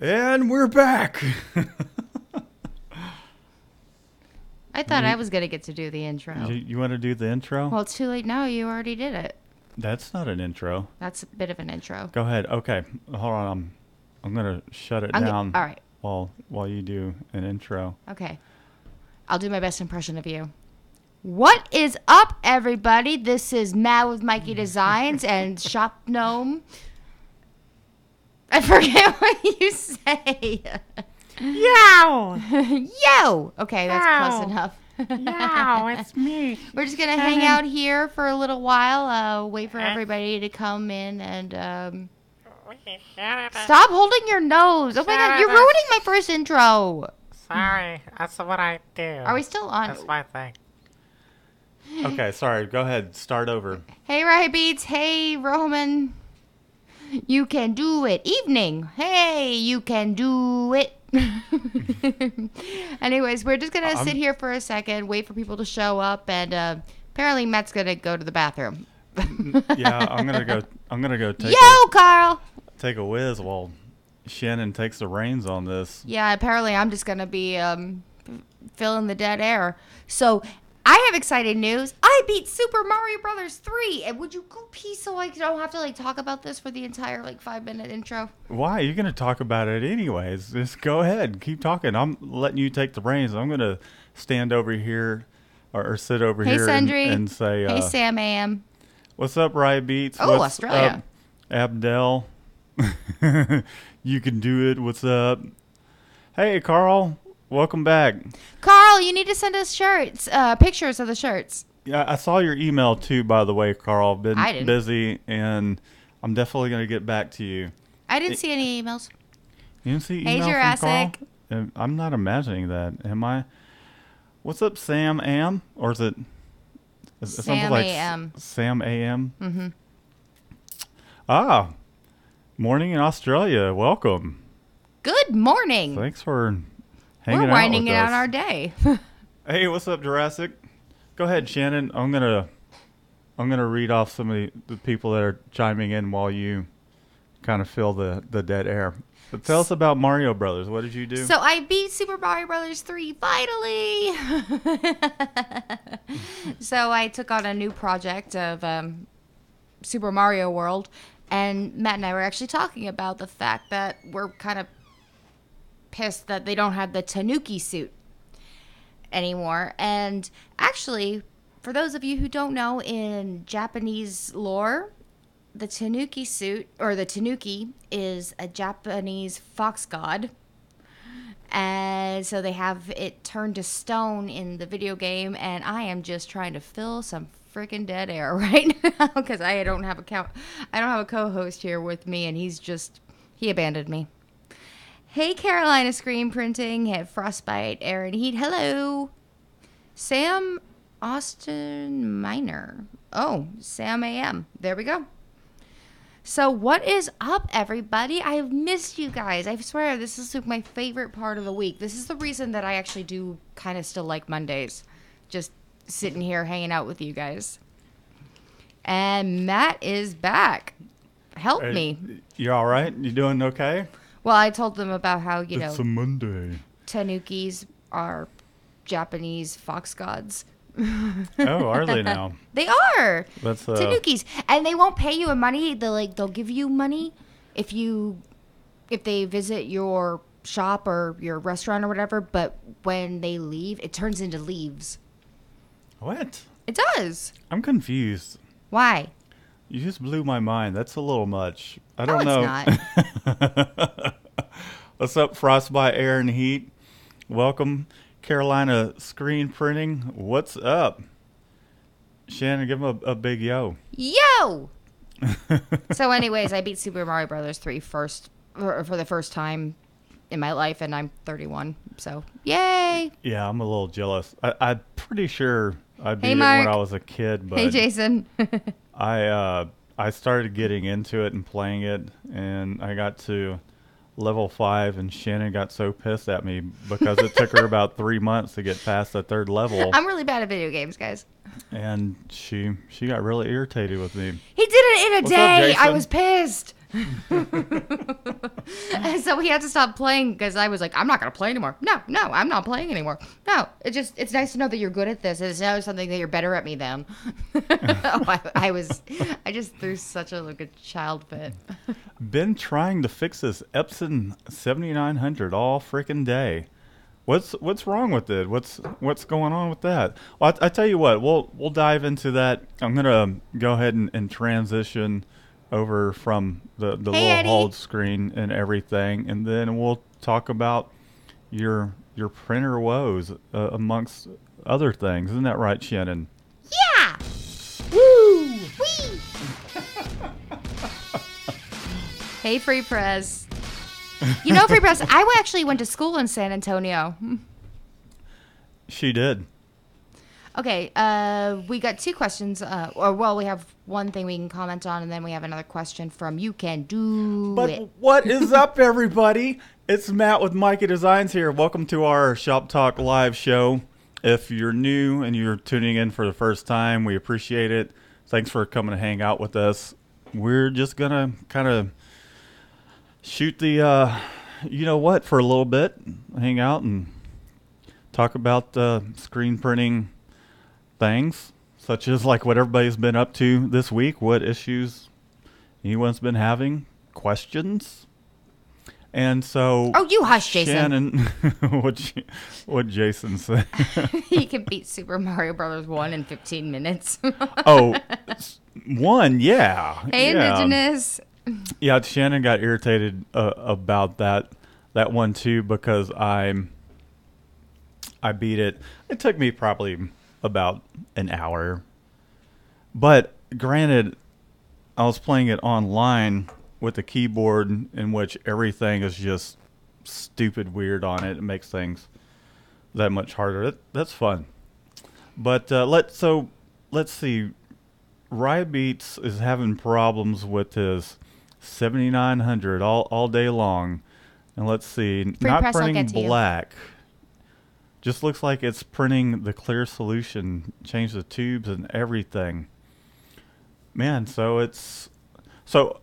And we're back. I thought I was gonna get to do the intro. you, you want to do the intro? Well, it's too late now. You already did it. That's not an intro. That's a bit of an intro. Go ahead. Okay, hold on. I'm I'm gonna shut it I'm down. all right. While while you do an intro. Okay. I'll do my best impression of you. What is up, everybody? This is Matt with Mikey Designs and Shop Gnome. I forget what you say. Yow! Yo! Okay, that's close enough. Yow, it's me. We're just gonna hang out here for a little while. Uh, wait for everybody to come in and um, stop holding your nose. Oh my god, you're ruining my first intro. Sorry, that's what I do. Are we still on? That's my thing. Okay, sorry. Go ahead. Start over. Hey, Riot Beats. Hey, Roman. You can do it. Evening. Hey, you can do it. Anyways, we're just gonna I'm- sit here for a second, wait for people to show up, and uh, apparently Matt's gonna go to the bathroom. Yeah, I'm gonna go. I'm gonna go take Yo, Carl. take a whiz while Shannon takes the reins on this. Yeah, apparently I'm just gonna be um, filling the dead air. So I have exciting news. I beat Super Mario Brothers 3. And would you go pee so I don't have to like talk about this for the entire like five minute intro? Why? You're gonna talk about it anyways. Just go ahead. Keep talking. I'm letting you take the reins. I'm gonna stand over here or, or sit over Hey, here and, Sundry. and say, uh, hey, Sam Am. "What's up, Riot Beats? Oh, What's Australia. up, Abdel? you can do it. What's up? Hey, Carl. Welcome back. Carl, you need to send us shirts, uh, pictures of the shirts. Yeah, I saw your email too. By the way, Carl. Been I didn't. busy, and I'm definitely gonna get back to you. I didn't see any emails. You didn't see Hey, email Jurassic. from Carl? Um, I'm not imagining that. Am I? What's up, Sam Am? Or is it? is it something Sam like AM. Sam Am. Mm-hmm. Ah, morning in Australia. Welcome. Good morning. Thanks for We're out winding with it us. on our day. Hey, what's up, Jurassic? Go ahead, Shannon. I'm gonna I'm gonna read off some of the, the people that are chiming in while you kind of fill the, the dead air. But tell us about Mario Brothers. What did you do? So I beat Super Mario Brothers 3 finally. so I took on a new project of um, Super Mario World, and Matt and I were actually talking about the fact that we're kind of pissed that they don't have the Tanuki suit anymore. And actually, for those of you who don't know, in Japanese lore, the Tanuki suit or the Tanuki is a Japanese fox god. And so they have it turned to stone in the video game, and I am just trying to fill some freaking dead air right now because I don't have a count. I don't have a co-host here with me, and he's just he abandoned me. Hey, Carolina Screen Printing. Hey, Frostbite, Air and Heat. Hello. Sam Austin Miner. Oh, Sam AM. There we go. So, what is up, everybody? I've missed you guys. I swear, this is like my favorite part of the week. This is the reason that I actually do kind of still like Mondays. Just sitting here hanging out with you guys. And Matt is back. Help Hey, me. You're all right? You doing okay? Well, I told them about how, you know, it's a Monday. Tanukis are Japanese fox gods. Oh, are they now? They are That's uh, Tanukis, and they won't pay you in money. They like they'll give you money if you if they visit your shop or your restaurant or whatever. But when they leave, it turns into leaves. what? It does. I'm confused. Why? You just blew my mind. That's a little much. I don't it's know. What's up, Frostbite Air and Heat? Welcome, Carolina Screen Printing. What's up? Shannon, give him a, a big yo. Yo. so, anyways, I beat Super Mario Brothers 3 first for, for the first time in my life, and I'm 31. So, yay! Yeah, I'm a little jealous. I, I'm pretty sure I beat Hey, it when I was a kid, but hey, Jason. I uh, I started getting into it and playing it, and I got to level five, and Shannon got so pissed at me because it took her about three months to get past the third level, I'm really bad at video games, guys. and she she got really irritated with me. He did it in a What's up, day. I was pissed. And so we had to stop playing because I was like, I'm not gonna play anymore. No, no, I'm not playing anymore. No, it just it's nice to know that you're good at this. It's now something that you're better at me than. oh, I, I was, I just threw such a like a child fit. Been trying to fix this Epson 7900 all freaking day. What's what's wrong with it? What's what's going on with that? Well, I, I tell you what, we'll we'll dive into that. I'm gonna go ahead and, and transition over from the the Hey, little Eddie. hold screen and everything, and then we'll talk about your your printer woes uh, amongst other things. Isn't that right, Shannon? Yeah. Woo. Wee. hey, Free Press. You know, Free Press. I actually went to school in San Antonio. She did. Okay, uh, we got two questions. Uh, or well, we have one thing we can comment on, and then we have another question from you can do But it. what is up, everybody? It's Matt with Mikey Designs here. Welcome to our Shop Talk live show. If you're new and you're tuning in for the first time, we appreciate it. Thanks for coming to hang out with us. We're just gonna kind of shoot the, uh, you know what, for a little bit, hang out and talk about uh, screen printing things, such as like what everybody's been up to this week, what issues anyone's been having, questions. And so, Oh, you hush, Jason. Shannon, what what Jason said? he can beat Super Mario Brothers one in 15 minutes. oh, one, yeah, hey, yeah. Indigenous. Yeah, Shannon got irritated uh, about that that one too because I'm I beat it. It took me probably about an hour. But granted, I was playing it online with a keyboard in which everything is just stupid weird on it. It makes things that much harder. That, that's fun. But uh, let so let's see. Riot Beats is having problems with his 7900 all all day long. And let's see, not press, printing black. Just looks like it's printing the clear solution, change the tubes and everything. Man, so it's so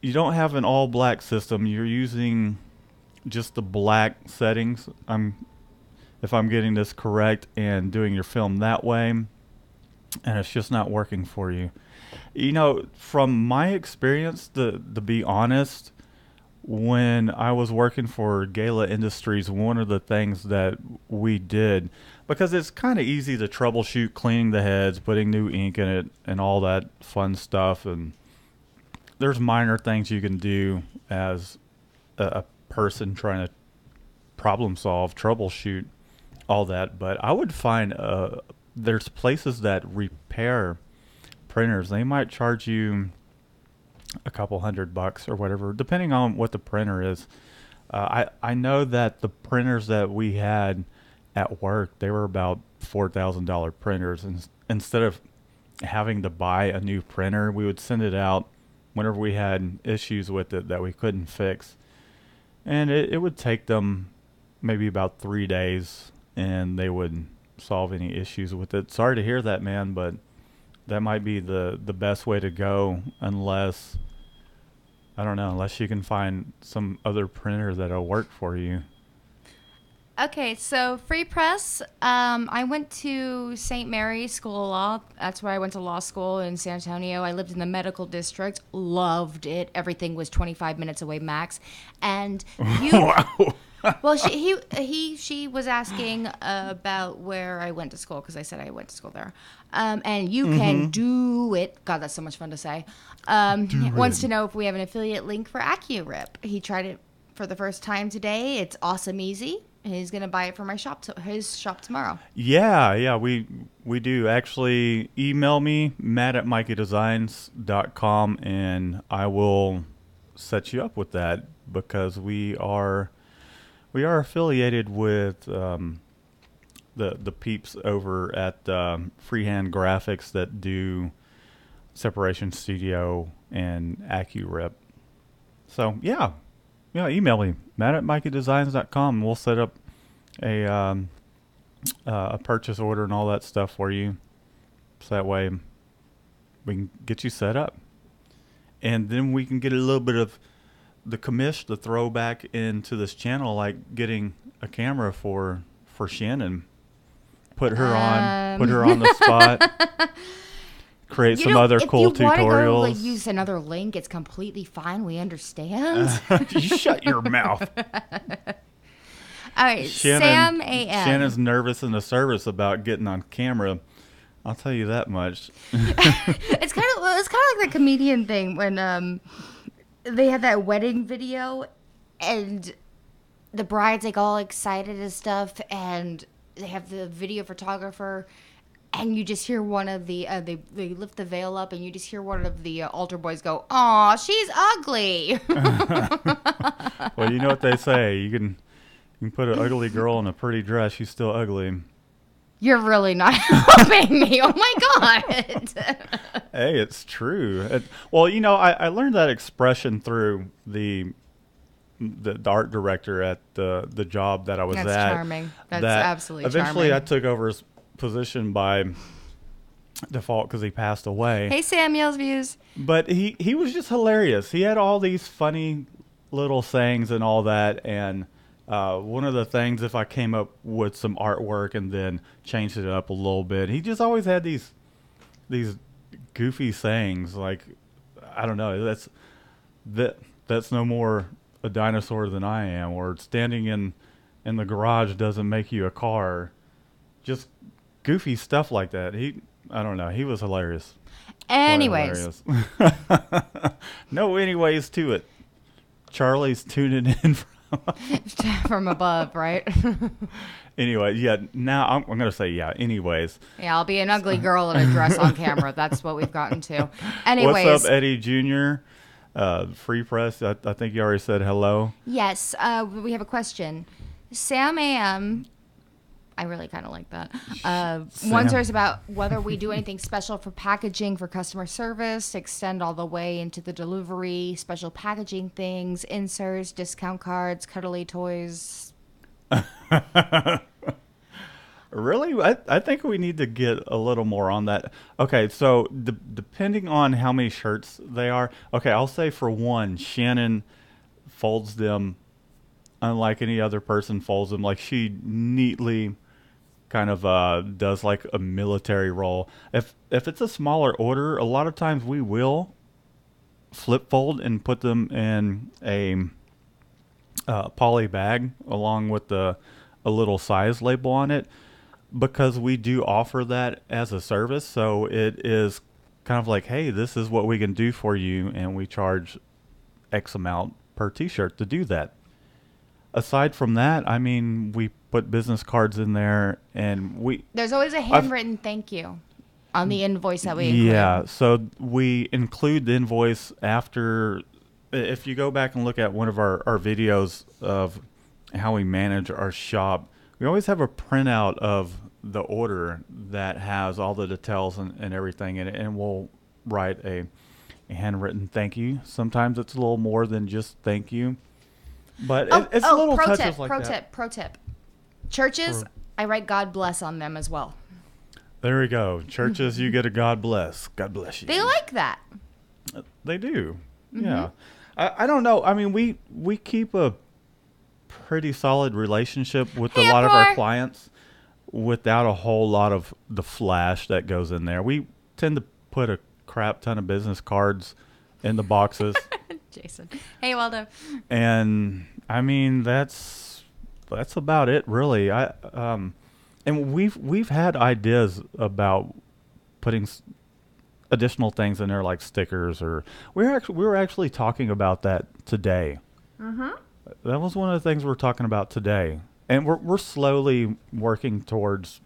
you don't have an all black system. You're using just the black settings. I'm if I'm getting this correct and doing your film that way and it's just not working for you. You know, from my experience, to to be honest, when I was working for Gala Industries, one of the things that we did because it's kind of easy to troubleshoot cleaning the heads, putting new ink in it, and all that fun stuff. And there's minor things you can do as a, a person trying to problem solve, troubleshoot, all that. But I would find uh, there's places that repair printers. They might charge you a couple hundred bucks or whatever, depending on what the printer is. Uh, I I know that the printers that we had at work they were about four thousand dollar printers, and instead of having to buy a new printer, we would send it out whenever we had issues with it that we couldn't fix, and it, it would take them maybe about three days, and they would solve any issues with it. Sorry to hear that, man, but that might be the the best way to go unless I don't know, unless you can find some other printer that'll work for you. Okay, so Free Press. Um, I went to St. Mary's School of Law. That's where I went to law school in San Antonio. I lived in the medical district. Loved it. Everything was 25 minutes away max. And you. Wow. well, she, he, he, she was asking about where I went to school because I said I went to school there. Um, and you can do it. God, that's so much fun to say. Um, wants to know if we have an affiliate link for AccuRip. He tried it for the first time today. It's awesome easy. He's gonna buy it for my shop, to, his shop tomorrow. Yeah, yeah, we we do. Actually, email me, matt at mikeydesigns.com, and I will set you up with that because we are we are affiliated with um, the the peeps over at um, Freehand Graphics that do Separation Studio and AccuRip. So yeah, yeah, email me matt at mikeydesigns.com. We'll set up a um, uh, a purchase order and all that stuff for you, so that way we can get you set up, and then we can get a little bit of the commish, the throwback into this channel, like getting a camera for for Shannon, put her on, put Um. her on the spot, create You some know, other cool you wanna Go, tutorials. like, use another link. It's completely fine. We understand. you shut your mouth. All right, Shannon, Sam A.M. Shannon's nervous in the service about getting on camera. I'll tell you that much. It's kind of it's kind of like the comedian thing when um they had that wedding video and the bride's like all excited and stuff and they have the video photographer and you just hear one of the uh, they they lift the veil up and you just hear one of the uh, altar boys go, "Aw, she's ugly." well, you know what they say. You can you can put an ugly girl in a pretty dress. She's still ugly. You're really not helping me. Oh my god. Hey, it's true. It, well, you know, I, I learned that expression through the, the the art director at the the job that I was at. That's at. charming. That's that absolutely Eventually, charming. I took over his position by default because he passed away. hey Samuel's views. But he he was just hilarious. He had all these funny little sayings and all that. And uh, one of the things, if I came up with some artwork and then changed it up a little bit, he just always had these these goofy sayings. Like I don't know. That's that that's no more a dinosaur than I am, or standing in in the garage doesn't make you a car. Just goofy stuff like that. He I don't know. He was hilarious. Anyways, hilarious. no, anyways to it. Charlie's tuning in. From from above, right? anyway, yeah. Now I'm, I'm gonna say yeah. Anyways, Yeah, I'll be an ugly girl in a dress on camera. That's what we've gotten to. Anyways, what's up, Eddie Jr. Uh, Free Press. I, I think you already said hello. yes, uh, we have a question. Sam AM, I really kind of like that. Uh, one us about whether we do anything special for packaging for customer service, extend all the way into the delivery, special packaging things, inserts, discount cards, cuddly toys. Really, I, I think we need to get a little more on that. Okay, so de- depending on how many shirts they are, okay, I'll say for one, Shannon folds them unlike any other person folds them. Like she neatly kind of uh, does like a military roll. If if it's a smaller order, a lot of times we will flip fold and put them in a uh, poly bag along with the a little size label on it because we do offer that as a service. So it is kind of like, hey, this is what we can do for you, and we charge X amount per T-shirt to do that. Aside from that, I mean, we put business cards in there, and we There's always a handwritten thank you on the invoice that we include. yeah, so we include the invoice after. If you go back and look at one of our, our videos of how we manage our shop, we always have a printout of the order that has all the details and, and everything in it, and we'll write a, a handwritten thank you. Sometimes it's a little more than just thank you, but Oh, it, it's oh, little pro touches tip, like pro that. tip, pro tip. Churches, Pro- I write God bless on them as well. There we go. Churches, you get a God bless. God bless you. They like that. They do. Mm-hmm. Yeah. I, I don't know. I mean, we we keep a pretty solid relationship with Hey, a lot of our clients without a whole lot of the flash that goes in there. We tend to put a crap ton of business cards in the boxes Jason. Hey, Waldo. and I mean that's that's about it really. I um and we've we've had ideas about putting s- additional things in there like stickers or we're actually we were actually talking about that today. That was one of the things we're talking about today, and we're we're slowly working towards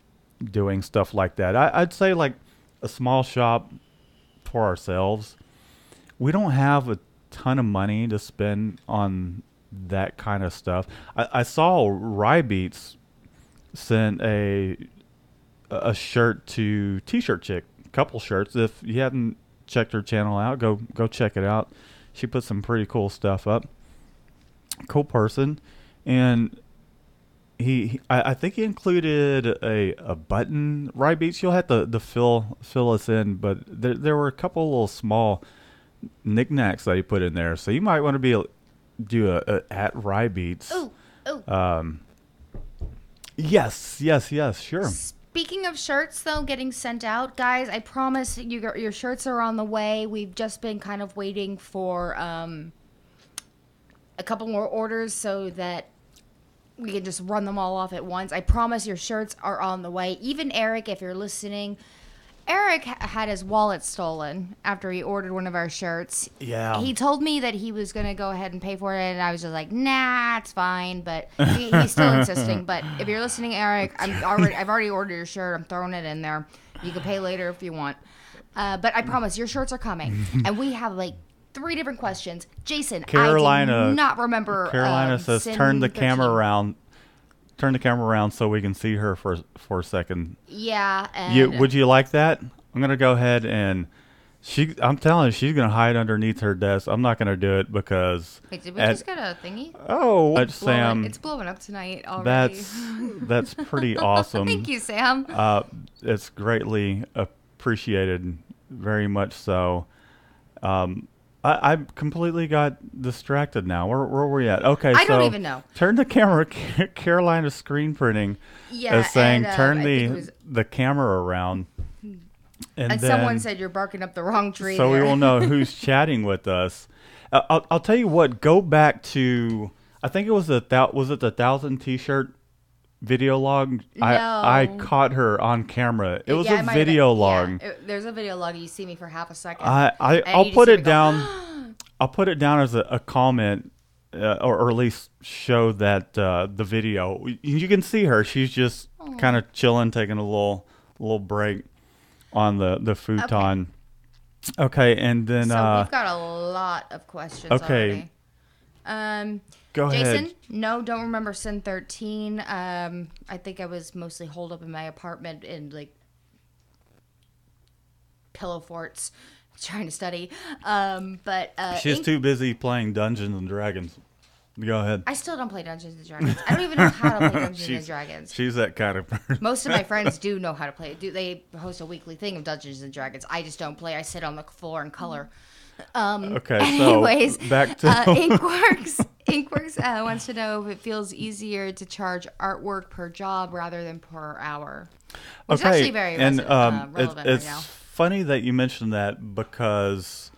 doing stuff like that. I, I'd say like a small shop for ourselves. We don't have a ton of money to spend on that kind of stuff. I, I saw Rye Beats sent a a shirt to T-shirt chick, A couple shirts. If you hadn't checked her channel out, go go check it out. She put some pretty cool stuff up. Cool person, and he, he I, I think he included a, a button Rye Beats. You'll have to, to fill fill us in, but there there were a couple little small knickknacks that he put in there. So you might want to be do a, a at Rye Beats. Ooh, ooh. Yes, yes, yes, sure. Speaking of shirts, though, getting sent out, guys, I promise you your shirts are on the way. We've just been kind of waiting for um, a couple more orders so that we can just run them all off at once. I promise your shirts are on the way. Even Eric, if you're listening, Eric had his wallet stolen after he ordered one of our shirts. Yeah. He told me that he was going to go ahead and pay for it, and I was just like, nah, it's fine. But he, he's still insisting. But if you're listening, Eric, I'm already, I've already ordered your shirt. I'm throwing it in there. You can pay later if you want. Uh, but I promise your shirts are coming. and we have like three different questions. Jason, I Carolina- do not remember. Carolina um, says, "Turn the 13." camera around. Turn the camera around so we can see her for for a second. Yeah. And You would you like that? I'm gonna go ahead and she. I'm telling you, she's gonna hide underneath her desk. I'm not gonna do it because. Wait, did we at- just get a thingy? oh, Blowing- Sam, it's blowing up tonight already. that's that's pretty awesome. Thank you, Sam. Uh, it's greatly appreciated, very much so. Um, I, I completely got distracted now. Where, where were we at? Okay, I so don't even know. Turn the camera. Carolina screen printing Yeah, is saying and, uh, turn I the it was- the camera around. And, And then, someone said you're barking up the wrong tree. so we there. will know who's chatting with us. Uh, I'll, I'll tell you what. Go back to I think it was the thou, was it the thousand T-shirt video log? I I caught her on camera. It was Yeah, a it might have video log. yeah, it- there's a video log. You see me for half a second. I, I And I'll you put just it go, down. I'll put it down as a, a comment, uh, or, or at least show that uh, the video. You- You can see her. She's just kind of chilling, taking a little little break on the the futon. Okay, and then so uh, we've got a lot of questions. okay. Already. Um, go Jason, ahead. no, don't remember Sin 13. Um, I think I was mostly holed up in my apartment in like pillow forts trying to study. Um, but uh, She's Ink- too busy playing Dungeons and Dragons. Go ahead. I still don't play Dungeons and Dragons. I don't even know how to play Dungeons and Dragons. she's that kind of person. Most of my friends do know how to play it. Do they host a weekly thing of Dungeons and Dragons? I just don't play. I sit on the floor and color. Um, Okay, anyways, so back to uh, Inkworks. Inkworks uh, wants to know if it feels easier to charge artwork per job rather than per hour. Which is actually very and res- um, uh, it- it's right now. funny that you mentioned that because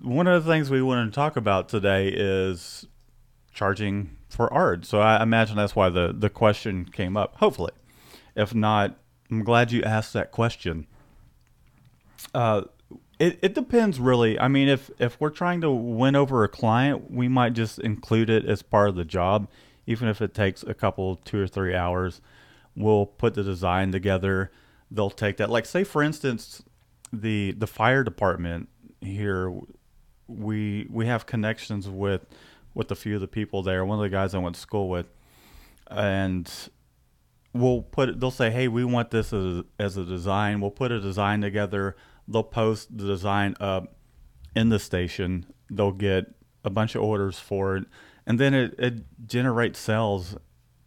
one of the things we wanted to talk about today is charging for art. So I imagine that's why the the question came up. Hopefully, if not, I'm glad you asked that question. Uh, it, it depends really. I mean, if if we're trying to win over a client, we might just include it as part of the job, even if it takes a couple, two or three hours. We'll put the design together. They'll take that. Like, say for instance, the the fire department here, we we have connections with with a few of the people there. One of the guys I went to school with, and we'll put they'll say, "Hey, we want this as as a design." We'll put a design together. They'll post the design up in the station. They'll get a bunch of orders for it, and then it, it generates sales,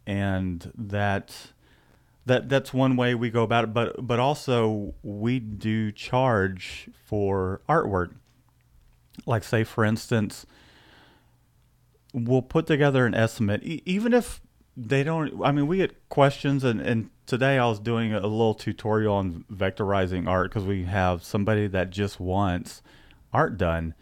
and that that that's one way we go about it. But but also we do charge for artwork. Like say for instance, we'll put together an estimate, e- even if they don't. I mean, we get questions, and and today I was doing a little tutorial on vectorizing art because we have somebody that just wants art done,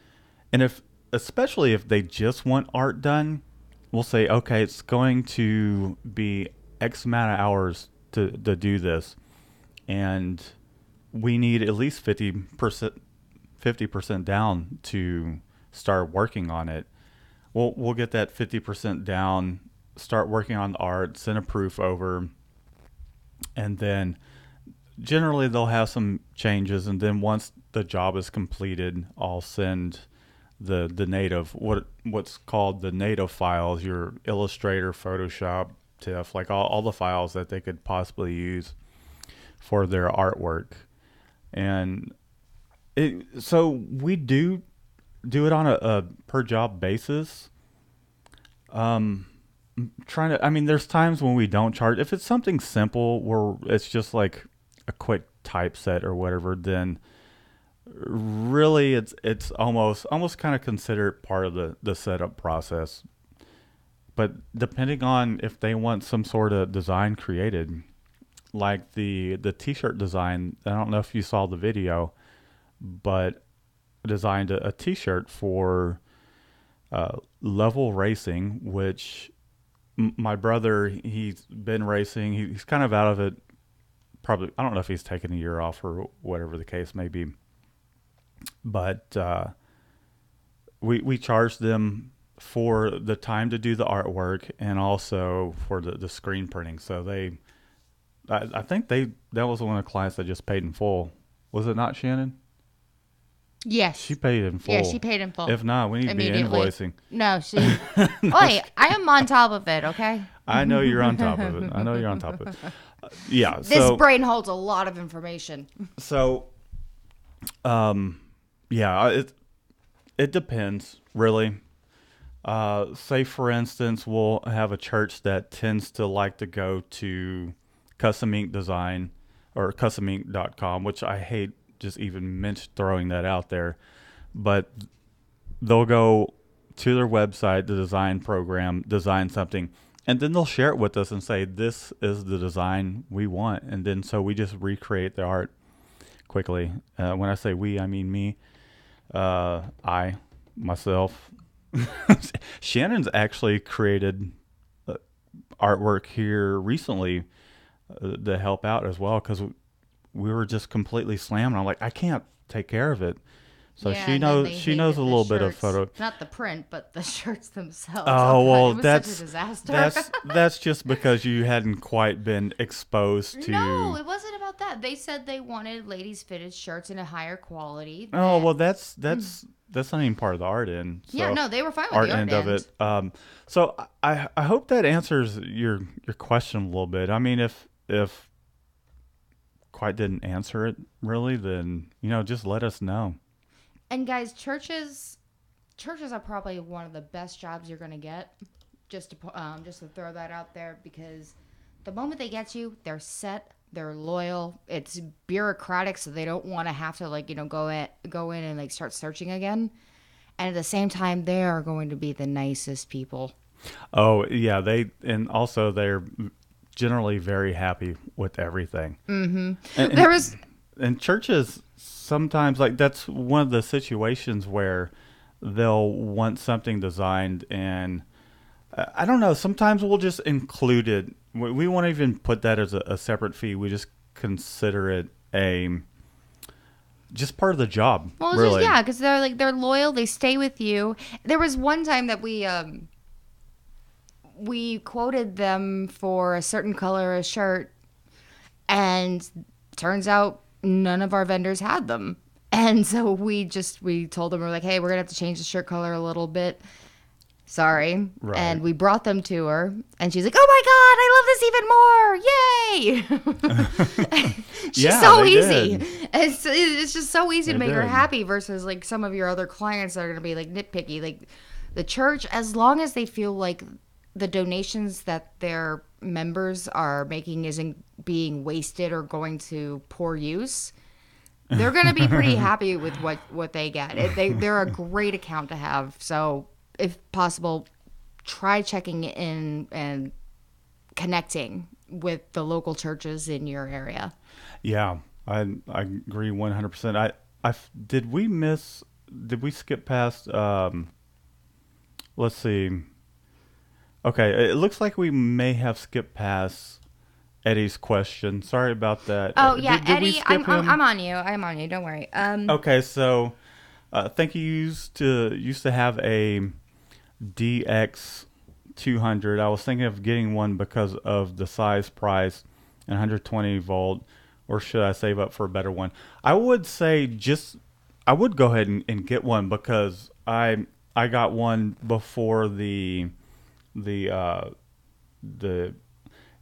and if especially if they just want art done, we'll say, okay, it's going to be X amount of hours to to do this, and we need at least fifty percent fifty percent down to start working on it. We'll we'll get that fifty percent down, start working on the art, send a proof over, and then generally they'll have some changes and then once the job is completed, I'll send the the native what what's called the native files, your Illustrator, Photoshop, TIFF, like all, all the files that they could possibly use for their artwork. And it so we do do it on a, a per job basis. Um trying to I mean there's times when we don't charge. If it's something simple where it's just like a quick typeset or whatever then really it's it's almost almost kind of considered part of the the setup process. But depending on if they want some sort of design created like the the t-shirt design i don't know if you saw the video but designed a, a t-shirt for uh, level racing which my brother he's been racing he, he's kind of out of it probably i don't know if he's taken a year off or whatever the case may be but uh, we we charged them for the time to do the artwork and also for the, the screen printing. So they, I, I think they that was one of the clients that just paid in full. Was it not Shannon? Yes. She paid in full. yeah, she paid in full. If not, we need to be invoicing. no, she. Wait, I am on top of it. Okay. I know you're on top of it. I know you're on top of it. Uh, yeah. This so brain holds a lot of information. so, um, yeah, it it depends really. Uh, say for instance, we'll have a church that tends to like to go to custom ink design or customink.com, which I hate just even mention throwing that out there, but they'll go to their website, the design program, design something, and then they'll share it with us and say, This is the design we want. And then so we just recreate the art quickly. Uh, when I say we, I mean me, uh, I, myself. Shannon's actually created uh, artwork here recently uh, to help out as well because we were just completely slammed. I'm like, I can't take care of it. So Yeah, she knows she knows a little bit of photo. Not the print, but the shirts themselves. Oh well, that's such a disaster. that's that's just because you hadn't quite been exposed to. No, it wasn't about that. They said they wanted ladies fitted shirts in a higher quality. oh well, that's that's that's not even part of the art end. So yeah, no, they were fine with art the art end of it. Um, so I I hope that answers your your question a little bit. I mean, if if quite didn't answer it really, then you know just let us know. And guys, churches, churches are probably one of the best jobs you're gonna get. Just to um, just to throw that out there because the moment they get you, they're set, they're loyal. It's bureaucratic, so they don't want to have to like you know go in, go in and like start searching again. And at the same time, they are going to be the nicest people. Oh yeah, they and also they're generally very happy with everything. Mm-hmm. And, There was and churches sometimes like that's one of the situations where they'll want something designed and uh, I don't know. Sometimes we'll just include it. We, we won't even put that as a, a separate fee. We just consider it a just part of the job. Well, really. just, yeah, because they're like they're loyal. They stay with you. There was one time that we um we quoted them for a certain color of shirt, and turns out none of our vendors had them. And so we just we told them we're like, hey, we're gonna have to change the shirt color a little bit. Sorry. Right. And we brought them to her, and she's like, "Oh my god, I love this even more! Yay!" She's Yeah, so easy. did. It's it's just so easy to They make her happy versus like some of your other clients that are gonna be like nitpicky. Like the church, as long as they feel like the donations that their members are making isn't being wasted or going to poor use, they're gonna be pretty happy with what what they get. It, they they're a great account to have. So if possible, try checking in and connecting with the local churches in your area. Yeah, I I agree one hundred percent. I I did we miss? Did we skip past? Um, let's see. Okay, it looks like we may have skipped past Eddie's question. Sorry about that. Oh yeah, did- did Eddie, I'm, I'm? I'm on you. I'm on you. Don't worry. Um, Okay, so uh, I think you used to used to have a DX 200. I was thinking of getting one because of the size, price, and 120 volt, or should I save up for a better one? I would say just I would go ahead and, and get one because I I got one before the the uh, the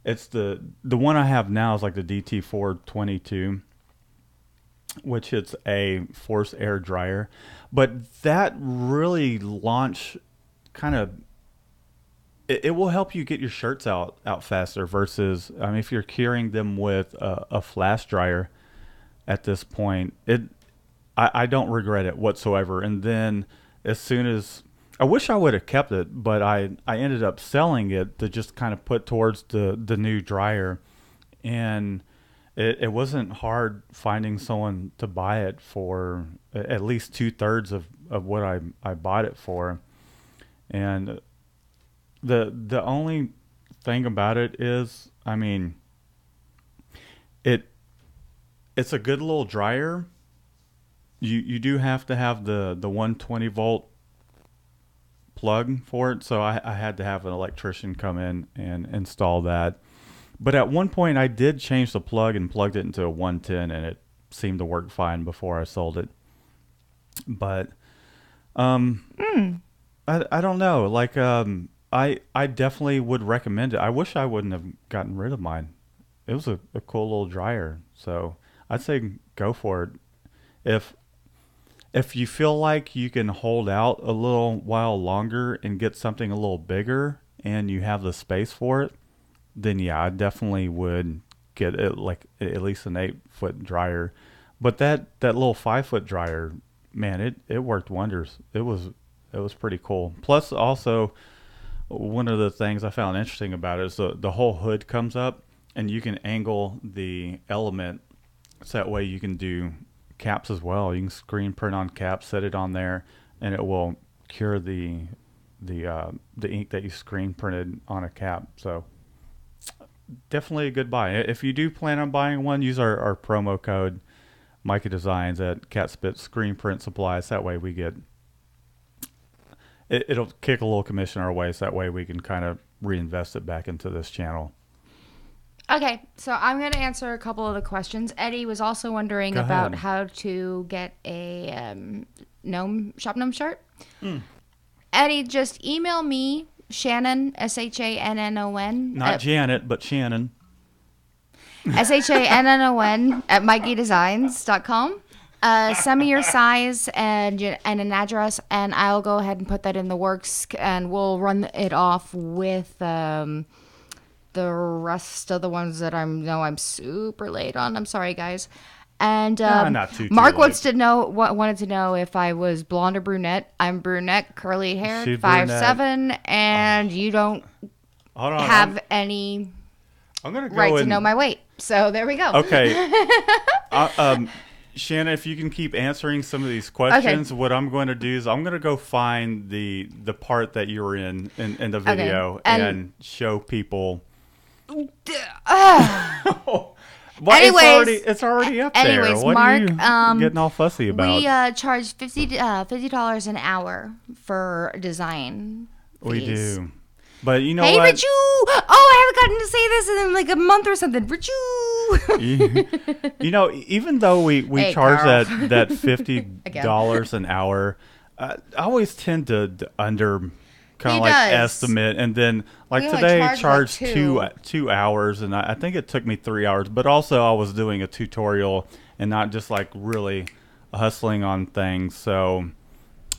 it's the the one I have now is like the DT 422 which it's a forced air dryer. But that really launch kind of it, it will help you get your shirts out out faster versus I mean if you're curing them with a, a flash dryer at this point it I, I don't regret it whatsoever. And then as soon as I wish I would have kept it, but I I ended up selling it to just kind of put towards the the new dryer, and it, it wasn't hard finding someone to buy it for at least two thirds of, of what I I bought it for, and the the only thing about it is, I mean, it it's a good little dryer. You you do have to have the the 120 volt plug for it, so I, I had to have an electrician come in and install that. But at one point, I did change the plug and plugged it into a 110, and it seemed to work fine before I sold it. But um, I I don't know. Like um, I I definitely would recommend it. I wish I wouldn't have gotten rid of mine. It was a, a cool little dryer, so I'd say go for it. If if you feel like you can hold out a little while longer and get something a little bigger and you have the space for it, then yeah, I definitely would get it like at least an eight foot dryer. But that that little five foot dryer, man, it it worked wonders. It was it was pretty cool. Plus, also one of the things I found interesting about it is the the whole hood comes up and you can angle the element so that way you can do caps as well. You can screen print on caps, set it on there, and it will cure the the uh, the ink that you screen printed on a cap. So definitely a good buy. If you do plan on buying one, use our, our promo code Mikey Designs at Catspit Screen Print Supplies. That way we get it, it'll kick a little commission our way. So that way we can kind of reinvest it back into this channel. Okay, so I'm going to answer a couple of the questions. Eddie was also wondering Go about ahead. how to get a um, gnome shop gnome shirt. Eddie, just email me Shannon S H A N N O N Not Janet, but Shannon. S H A N N O N at MikeyDesigns.com. Uh, send me your size and and an address, and I'll go ahead and put that in the works, and we'll run it off with um, the rest of the ones that I'm know I'm super late on. I'm sorry, guys. And um, not too, too Mark late. wants to know wa- wanted to know if I was blonde or brunette. I'm brunette, curly hair, She's five brunette. Oh. seven, and you don't on. have I'm, any I'm gonna go right to know my weight. So there we go. Okay. uh, um, Shannon, if you can keep answering some of these questions, what I'm going to do is I'm going to go find the the part that you were in in, in the video and- and, show people. Well, Anyways- it's already it's already up there. anyways, What Mark, are you um, getting all fussy about? We uh, charge 50 uh, $50 an hour for design. We do, but you know Hey, what? Richu! Oh, I haven't gotten to say this in like a month or something. Richu! you, you know, even though we, we Hey, charge Carl. that, that $50 an hour, uh, I always tend to, d- under kind of like does. estimate, and then like We only today charge, like, charged two. two uh, two hours, and I, I think it took me three hours. But also, I was doing a tutorial and not just like really hustling on things, so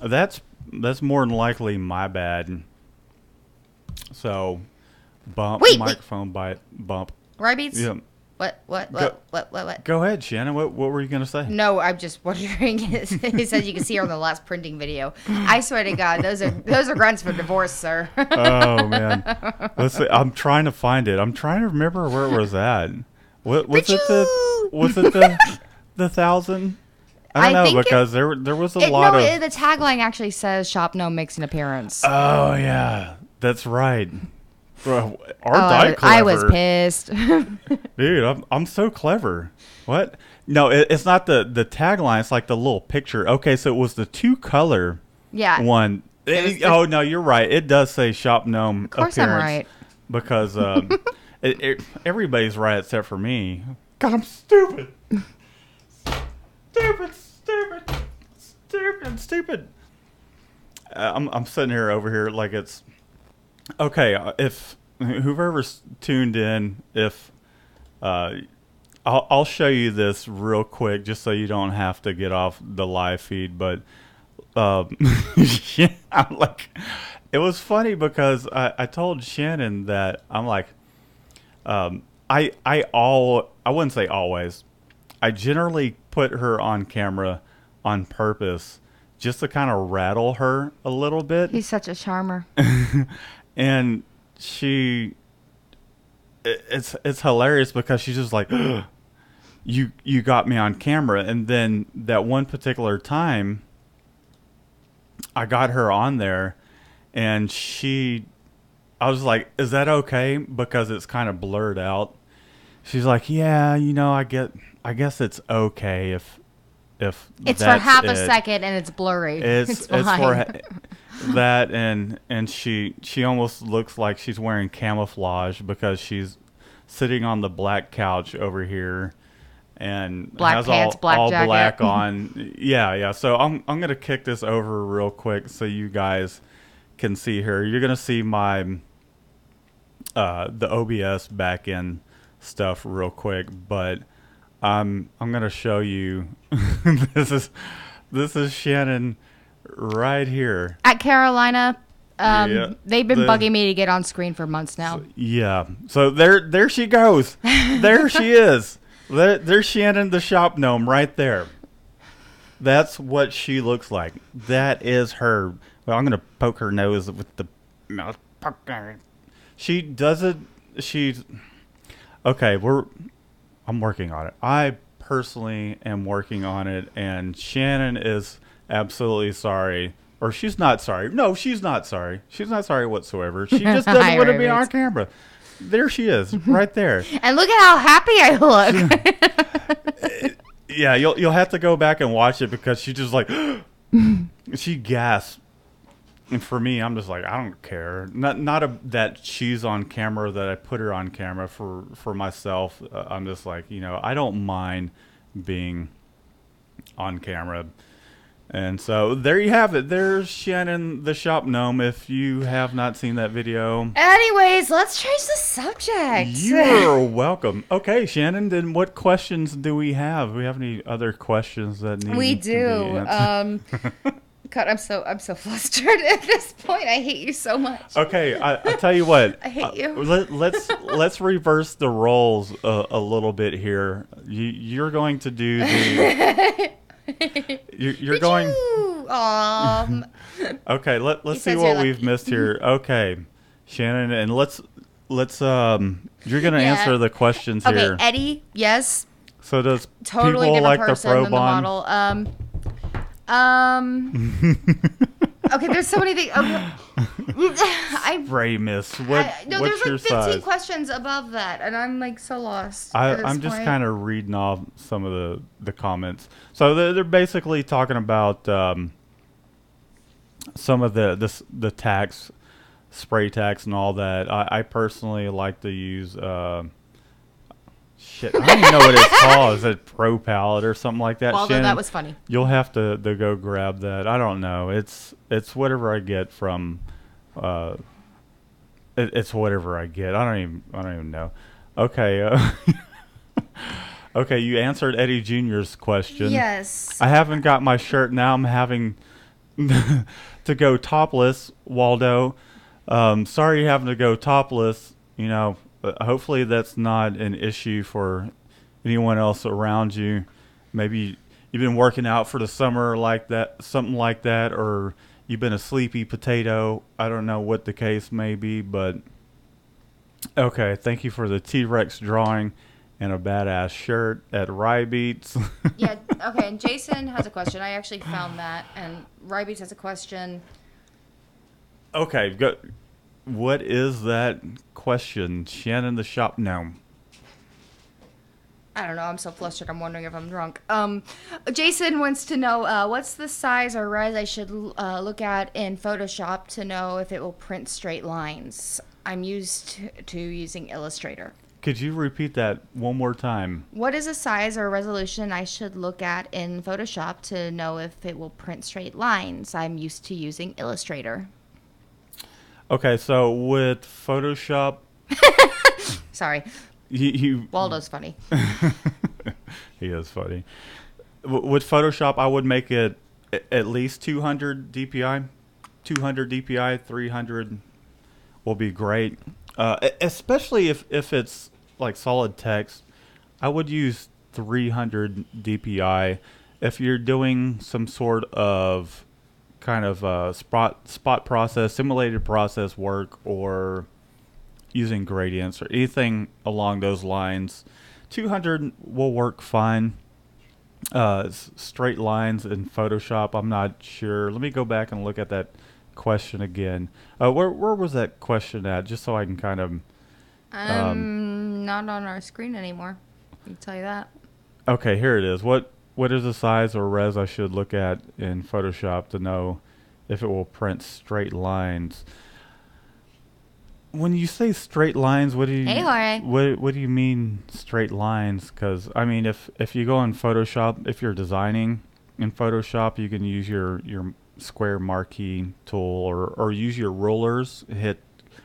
that's that's more than likely my bad. So, bump Wait, wait. microphone bite bump. Rybeats? Yeah. What, what, Go- what, what, what, what? Go ahead, Shannon. What what were you gonna say? No, I'm just wondering. he says you can see her on the last printing video. I swear to God, those are those are grunts for divorce, sir. Oh man, let's see. I'm trying to find it. I'm trying to remember where it was at. What was it the was it the the thousand? I I don't think know it- because there there was a It, lot no, of. it, the tagline actually says "Shop No makes an appearance." oh yeah, that's right. Bro, Aren't Oh, I I, clever? I was pissed. Dude, I'm I'm so clever. What? No, it, it's not the the tagline. It's like the little picture. Okay, so it was the two color yeah. one. It Eh, oh no, you're right. It does say shop gnome. Of course I'm right. Because um, it, it, everybody's right except for me. God, I'm stupid. stupid, stupid, stupid, stupid. Uh, I'm I'm sitting here over here like it's okay. uh, If whoever's tuned in, if uh, I'll, I'll show you this real quick just so you don't have to get off the live feed. But um, yeah, I'm like, it was funny because I, I told Shannon that I'm like, um, I I all I wouldn't say always. I generally put her on camera on purpose just to kind of rattle her a little bit He's such a charmer. and she it's it's hilarious because she's just like you you got me on camera and then that one particular time I got her on there and she I was like is that okay because it's kind of blurred out she's like yeah you know I get I guess it's okay if if It's for half a second and it's blurry. It's It's, it's, fine. for that and and she she almost looks like she's wearing camouflage because she's sitting on the black couch over here and Black has pants, all, black all jacket. black on. Yeah, yeah. So I'm I'm gonna kick this over real quick so you guys can see her. You're gonna see my uh, the OBS back end stuff real quick, but I'm I'm gonna show you. this is this is Shannon right here. At Carolina, um, Yeah, they've been the- bugging me to get on screen for months now. Yeah. So there there she goes. There she is. There, there's Shannon the shop gnome right there. That's what she looks like. That is her. Well, I'm gonna poke her nose with the mouth. She does it. She's okay. We're. I'm working on it. I personally am working on it, and Shannon is absolutely sorry. Or she's not sorry. No, she's not sorry. She's not sorry whatsoever. She just doesn't Hi, want to be on camera. There she is, right there. And look at how happy I look. Yeah, you'll you'll have to go back and watch it because she just like she gasped. And for me, I'm just like I don't care. Not not a, that she's on camera that I put her on camera for for myself. Uh, I'm just like you know I don't mind being on camera. And so there you have it. There's Shannon the shop gnome. If you have not seen that video, Anyways, let's change the subject. you're welcome. Okay, Shannon. Then what questions do we have? Do we have any other questions that need? we to be do. Um, God, I'm so I'm so flustered at this point. I hate you so much. Okay, I, I'll tell you what. I hate uh, you. Let, let's let's reverse the roles a, a little bit here. You, you're going to do the. You're, you're going. Um, Okay, let let's see what we've missed here. Okay, Shannon, and let's let's um. You're gonna Yeah. answer the questions okay, here. Eddie. Yes, So does totally people different like the person than the model. Um, um. Okay, there's so many things. Okay. I, Ray Miss, what I no, what's there's your like 15 size? questions above that, and I'm like so lost. I, I'm just kind of reading off some of the, the comments. So they're, they're basically talking about um, some of the this the tax, spray tax, and all that. I, I personally like to use. Uh, shit, I don't even know what it's called. Is it Pro Palette or something like that? Well, though, Shannon? that was funny. You'll have to, to go grab that. I don't know. It's it's whatever I get from. Uh, it, it's whatever I get. I don't even I don't even know. Okay. Uh, okay, you answered Eddie Junior's question. Yes. I haven't got my shirt now. I'm having to go topless, Waldo. Um, sorry you're having to go topless. You know, but hopefully that's not an issue for anyone else around you. Maybe you've been working out for the summer like that, something like that, or you've been a sleepy potato. I don't know what the case may be, but okay. Thank you for the T Rex drawing and a badass shirt at Rybeats. yeah. Okay. And Jason has a question. I actually found that, and Rybeats has a question. Okay, go. What is that question? Shannon the shop gnome. I don't know. I'm so flustered. I'm wondering if I'm drunk. Um, Jason wants to know uh, what's the size or res I should uh, look at in Photoshop to know if it will print straight lines. I'm used to, to using Illustrator. Could you repeat that one more time? What is a size or resolution I should look at in Photoshop to know if it will print straight lines? I'm used to using Illustrator. Okay, so with Photoshop, Sorry, you, you Waldo's funny. he is funny. W- with Photoshop, I would make it at least 200 DPI. 200 DPI, 300 will be great. Uh, especially if, if it's like solid text, I would use 300 DPI if you're doing some sort of kind of uh, spot spot process, simulated process work, or using gradients or anything along those lines, 200 will work fine. Uh, straight lines in Photoshop, I'm not sure. Let me go back and look at that question again. Uh, where where was that question at? Just so I can kind of. Um, not on our screen anymore. I can tell you that. Okay, here it is. What what is the size or res I should look at in Photoshop to know if it will print straight lines? When you say straight lines, what do you Hey, Jorge. what what do you mean straight lines? Because I mean, if if you go in Photoshop, if you're designing in Photoshop, you can use your your square marquee tool or or use your rulers. Hit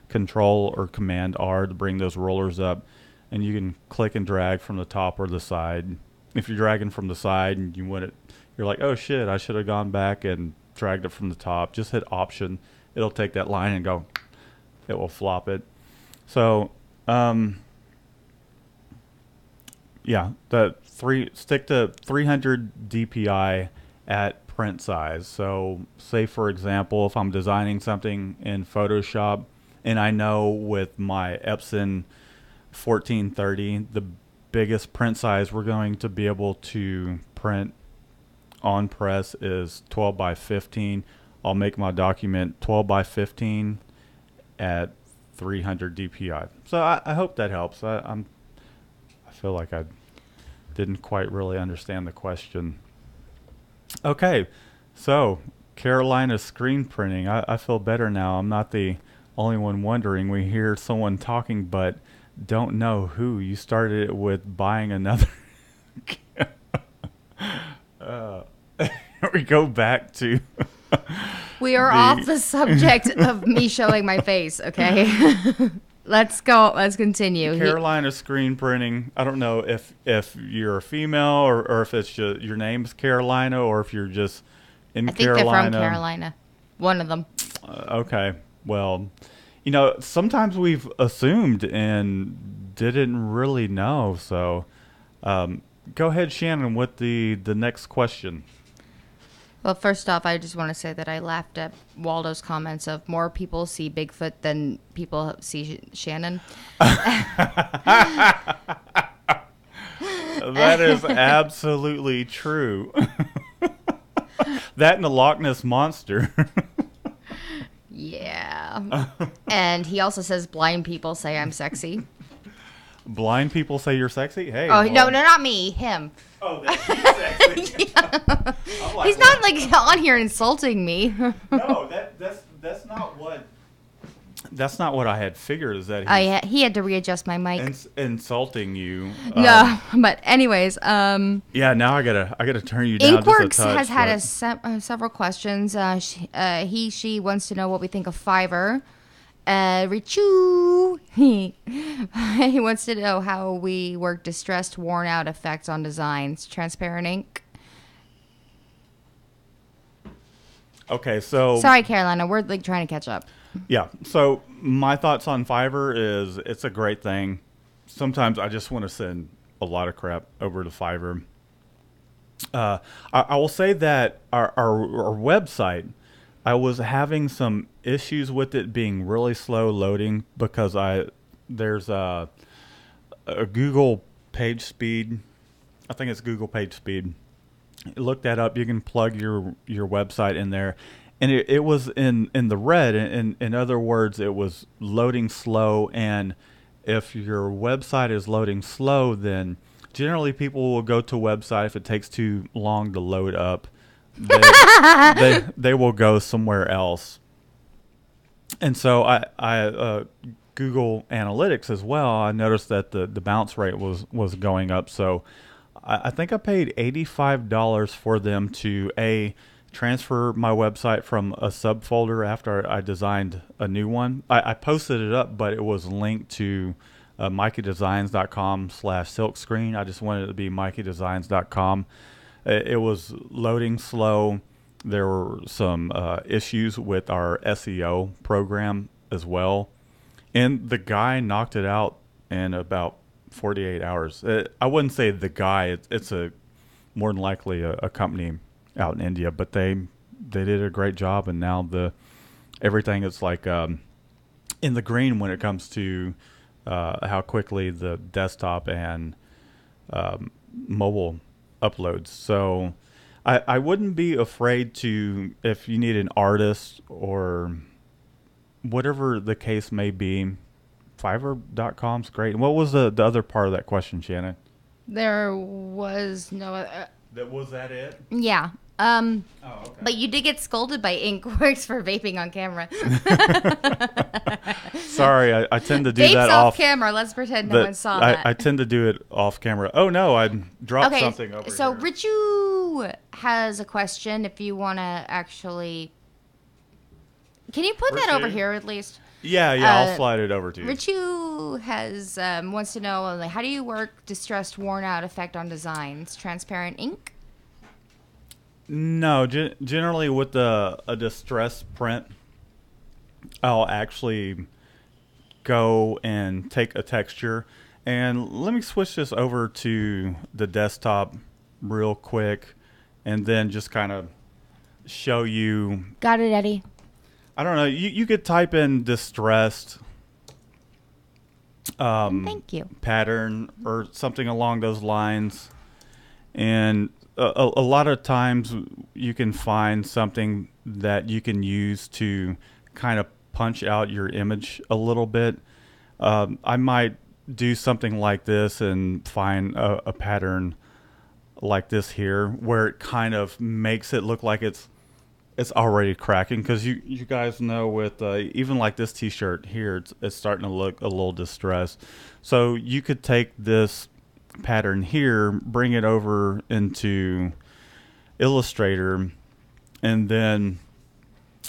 Control or Command R to bring those rollers up, and you can click and drag from the top or the side. If you're dragging from the side and you want it, you're like, oh shit, I should have gone back and dragged it from the top. Just hit Option. It'll take that line and go. It will flop it. So, um, yeah, the three stick to 300 DPI at print size. So, say for example, if I'm designing something in Photoshop, and I know with my Epson 1430, the biggest print size we're going to be able to print on press is 12 by 15. I'll make my document 12 by 15 at 300 DPI. So I, I hope that helps. I, I'm I feel like I didn't quite really understand the question. Okay, so Carolina screen printing. I, I feel better now. I'm not the only one wondering. We hear someone talking, but don't know who. You started it with buying another. uh, we go back to. We are The- off the subject of me showing my face, okay? let's go. Let's continue. Carolina screen printing. I don't know if if you're a female or, or if it's just your name's Carolina or if you're just in I think Carolina. they're from Carolina. One of them. Uh, okay. Well, you know, sometimes we've assumed and didn't really know. So, um, go ahead, Shannon, with the the next question. Well, first off, I just want to say that I laughed at Waldo's comments of more people see Bigfoot than people see Sh- Shannon. That is absolutely true. that and the Loch Ness monster. Yeah. and he also says blind people say I'm sexy. Blind people say you're sexy. Hey. Oh, well- no, no, not me. Him. Oh, that's sexy. Like, He's not like on here insulting me. No, that that's that's not what. That's not what I had figured. Is that I ha- he had to readjust my mic. ins- insulting you? Um, no, but anyways, um, Yeah. Now I gotta I gotta turn you down Inkworks touch. has had a se- uh, several questions. Uh, she, uh, he, she wants to know what we think of Fiverr. Uh, Richu, he, he wants to know how we work distressed, worn out effects on designs. Transparent ink. Okay, so Sorry, Carolina, we're like trying to catch up. Yeah. So my thoughts on Fiverr is it's a great thing. Sometimes I just want to send a lot of crap over to Fiverr. Uh, I, I will say that our, our, our website, I was having some issues with it being really slow loading because I there's a, a Google page speed. I think it's Google page speed look that up. You can plug your your website in there, and it, it was in in the red. In in other words, it was loading slow. And if your website is loading slow, then generally people will go to a website if it takes too long to load up. They they, they will go somewhere else. And so I I uh, Google Analytics as well. I noticed that the, the bounce rate was was going up. So I, I think I paid eighty five dollars for them to a transfer my website from a subfolder after I designed a new one. I, I posted it up, but it was linked to uh, mikeydesigns.com slash silkscreen. I just wanted it to be mikeydesigns.com. It, it was loading slow. There were some uh, issues with our SEO program as well. And the guy knocked it out in about 48 hours. Uh, I wouldn't say the guy, it, it's a more than likely a, a company out in India, but they they did a great job, and now the everything is like um, in the green when it comes to uh, how quickly the desktop and um, mobile uploads. So I, I wouldn't be afraid to if you need an artist or whatever the case may be. Fiverr.com's great. What was the, the other part of that question, Shannon? There was no. Uh, That was that it? yeah. Um, Oh, okay. but you did get scolded by Inkworks for vaping on camera. Sorry, I, I tend to do Vapes that off, off. camera. Let's pretend no one saw I, that. I tend to do it off camera. Oh no, I dropped okay, something over so here. Richu has a question. If you want to actually, can you put that over here at least? yeah, yeah, uh, I'll slide it over to you. Richu has um, wants to know like, how do you work distressed, worn out effect on designs? Transparent ink. No, gen- generally with the a distressed print, I'll actually go and take a texture. And let me switch this over to the desktop real quick, and then just kind of show you. Got it, Eddie. I don't know. You you could type in distressed. Um, Thank you. pattern or something along those lines. And a, a, lot of times you can find something that you can use to kind of punch out your image a little bit. Um, I might do something like this and find a, a pattern like this here where it kind of makes it look like it's it's already cracking because you you guys know with uh, even like this t-shirt here it's, it's starting to look a little distressed so you could take this pattern here bring it over into illustrator and then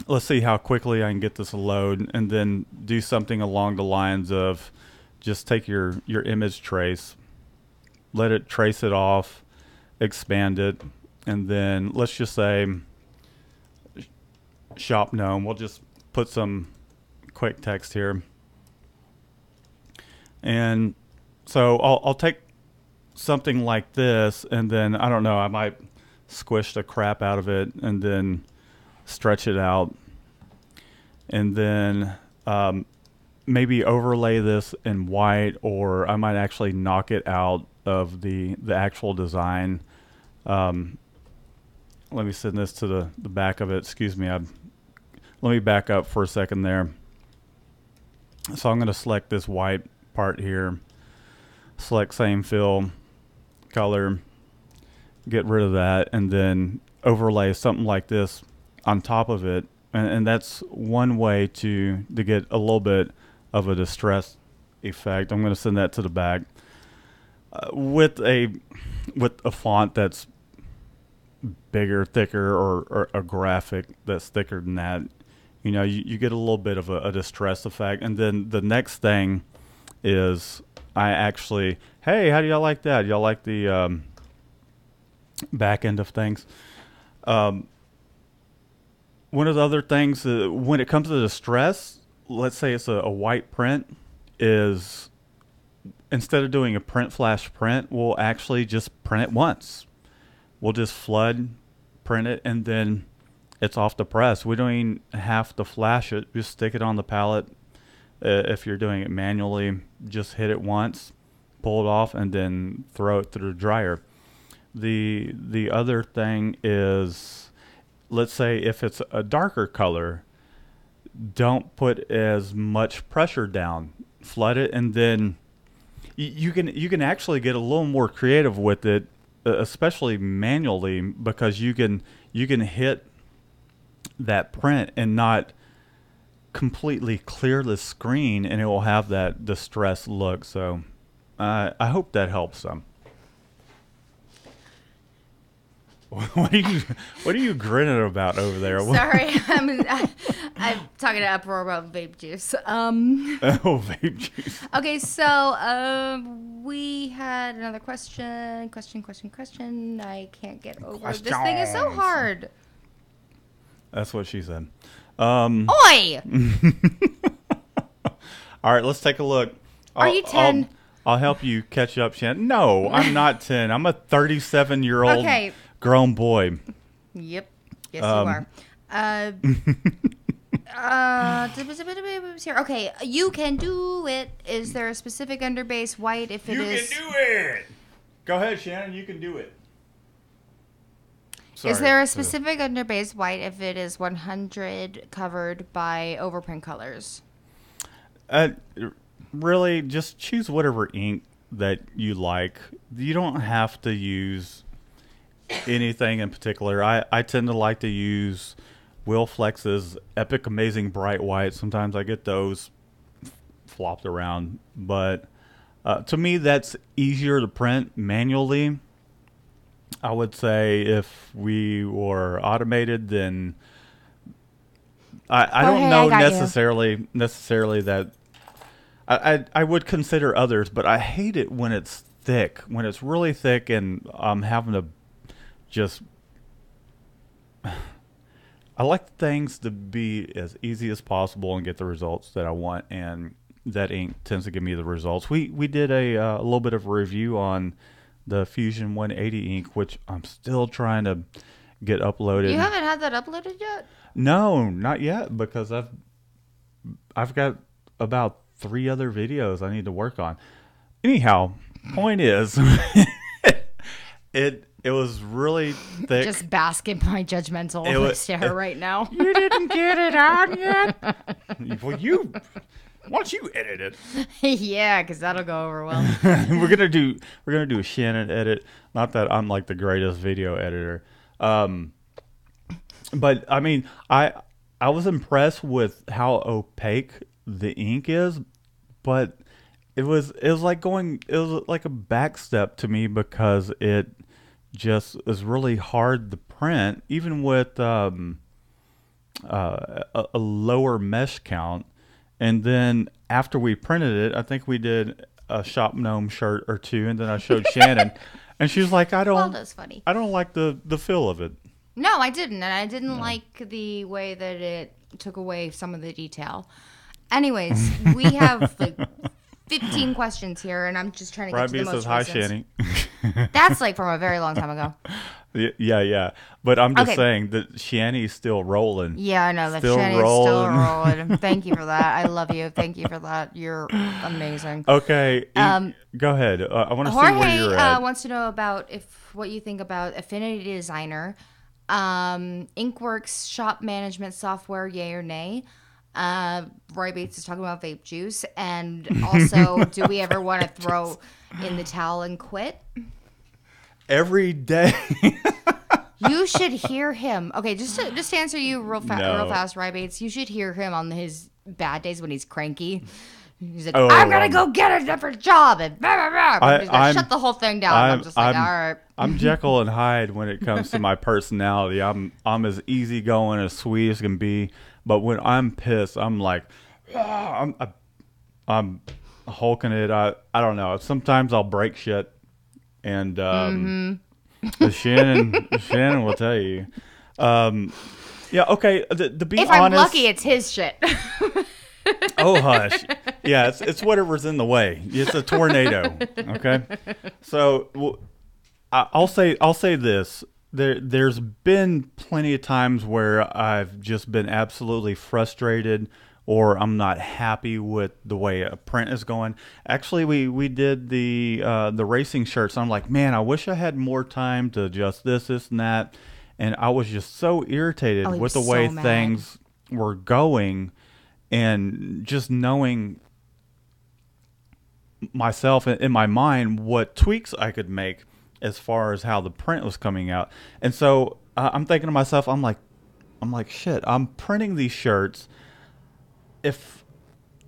let's see how quickly i can get this to load and then do something along the lines of just take your your image trace let it trace it off expand it and then let's just say shop gnome. We'll just put some quick text here. And so I'll, I'll take something like this and then I don't know, I might squish the crap out of it and then stretch it out. And then um, maybe overlay this in white or I might actually knock it out of the, the actual design. Um, let me send this to the, the back of it. Excuse me. I, let me back up for a second there. So I'm going to select this white part here. Select same fill, color, get rid of that, and then overlay something like this on top of it. And, and that's one way to, to get a little bit of a distress effect. I'm going to send that to the back. Uh, with a with a font that's bigger, thicker, or, or a graphic that's thicker than that, you know, you, you get a little bit of a, a distress effect. And then the next thing is I actually, hey, how do y'all like that? Y'all like the um, back end of things? Um, one of the other things, uh, when it comes to distress, let's say it's a, a white print, is instead of doing a print flash print, we'll actually just print it once we'll just flood, print it, and then it's off the press. We don't even have to flash it. Just stick it on the palette. Uh, if you're doing it manually, just hit it once, pull it off, and then throw it through the dryer. The the other thing is, let's say if it's a darker color, don't put as much pressure down. Flood it, and then y- you can you can actually get a little more creative with it uh, especially manually because you can you can hit that print and not completely clear the screen and it will have that distressed look. So uh, i hope that helps some. What are you what are you grinning about over there? Sorry, I'm, I, I'm talking to Uproar about vape juice. Um, oh vape juice. Okay, so um, we had another question, question, question, question. I can't get over this thing. Is so hard. that's what she said um Oi! All right, let's take a look. Are I'll- you 10? I'll, I'll help you catch up, Shannon. No, I'm not 10. I'm a 37 year old Okay. grown boy. Yep. Yes, Um, you are. Uh, uh, here. Okay, you can do it. Is there a specific underbase white if it is? You can do it. Go ahead, Shannon. You can do it. Is there a specific underbase white if it is 100 covered by overprint colors? Uh, really, just choose whatever ink that you like. You don't have to use anything in particular. I, I tend to like to use Wilflex's Epic Amazing Bright White. Sometimes I get those flopped around, but uh, to me, that's easier to print manually. I would say if we were automated, then I, I Oh, don't hey, I know you. necessarily necessarily that I, I I would consider others, but I hate it when it's thick. When it's really thick, and I'm having to just. I like things to be as easy as possible and get the results that I want, and that ink tends to give me the results. We we did a, uh, a little bit of a review on the Fusion 180 ink, which I'm still trying to get uploaded. You haven't had that uploaded yet? No, not yet because I've I've got about three other videos I need to work on. Anyhow, point is it it was really thick. Just bask in my judgmental It wa- stare right now. You didn't get it on yet? well, you why don't you edit it? yeah, because that'll go over well. we're gonna do we're gonna do a Shannon edit. Not that I'm like the greatest video editor, um, but I mean I I was impressed with how opaque the ink is, but it was it was like going it was like a back step to me because it just is really hard to print even with um, uh, a, a lower mesh count. And then after we printed it, I think we did a shop gnome shirt or two, and then I showed Shannon, and she was like, "I don't, Waldo's funny. I don't like the the feel of it." No, I didn't, and I didn't like the way that it took away some of the detail. Anyways, we have like 15 questions here, and I'm just trying to get to the B most says, "Hi, recent. Shanny." That's like from a very long time ago. Yeah, yeah, but I'm just Okay. saying that Shanny's still rolling. Yeah, I know that Still Shani is still rolling. rolling. Thank you for that. I love you. Thank you for that. You're amazing. Okay, e- Um, go ahead. Uh, I want to see where Jorge you're uh, wants to know about if what you think about Affinity Designer, um, Inkworks shop management software, yay or nay. Uh, Roy Bates is talking about vape juice, and also, do we ever want to throw in the towel and quit? Every day. You should hear him. Okay, just to, just to answer you real, fa- No. real fast, Roy Bates. You should hear him on his bad days when he's cranky. He's like, Oh, "I'm gonna um, go get a different job," and blah, blah, blah. I- he's gonna shut the whole thing down. I'm, I'm- just like, I'm- "All right." I'm Jekyll and Hyde when it comes to my personality. I'm I'm as easygoing as sweet as can be, but when I'm pissed, I'm like, "Ah," I'm I, I'm hulking it. I I don't know. Sometimes I'll break shit, and um, the Shannon Shannon will tell you. Um, yeah. Okay. The, to be If honest, I'm lucky, it's his shit. oh hush yeah it's, it's whatever's in the way it's a tornado okay so well, I- i'll say i'll say this there there's been plenty of times where i've just been absolutely frustrated or i'm not happy with the way a print is going. Actually we we did the uh the racing shirts. I'm like man i wish i had more time to adjust this this and that. And i was just so irritated Oh, with the was way mad. things were going and just knowing myself in my mind what tweaks I could make as far as how the print was coming out. And so uh, I'm thinking to myself, I'm like, I'm like, shit, I'm printing these shirts. If,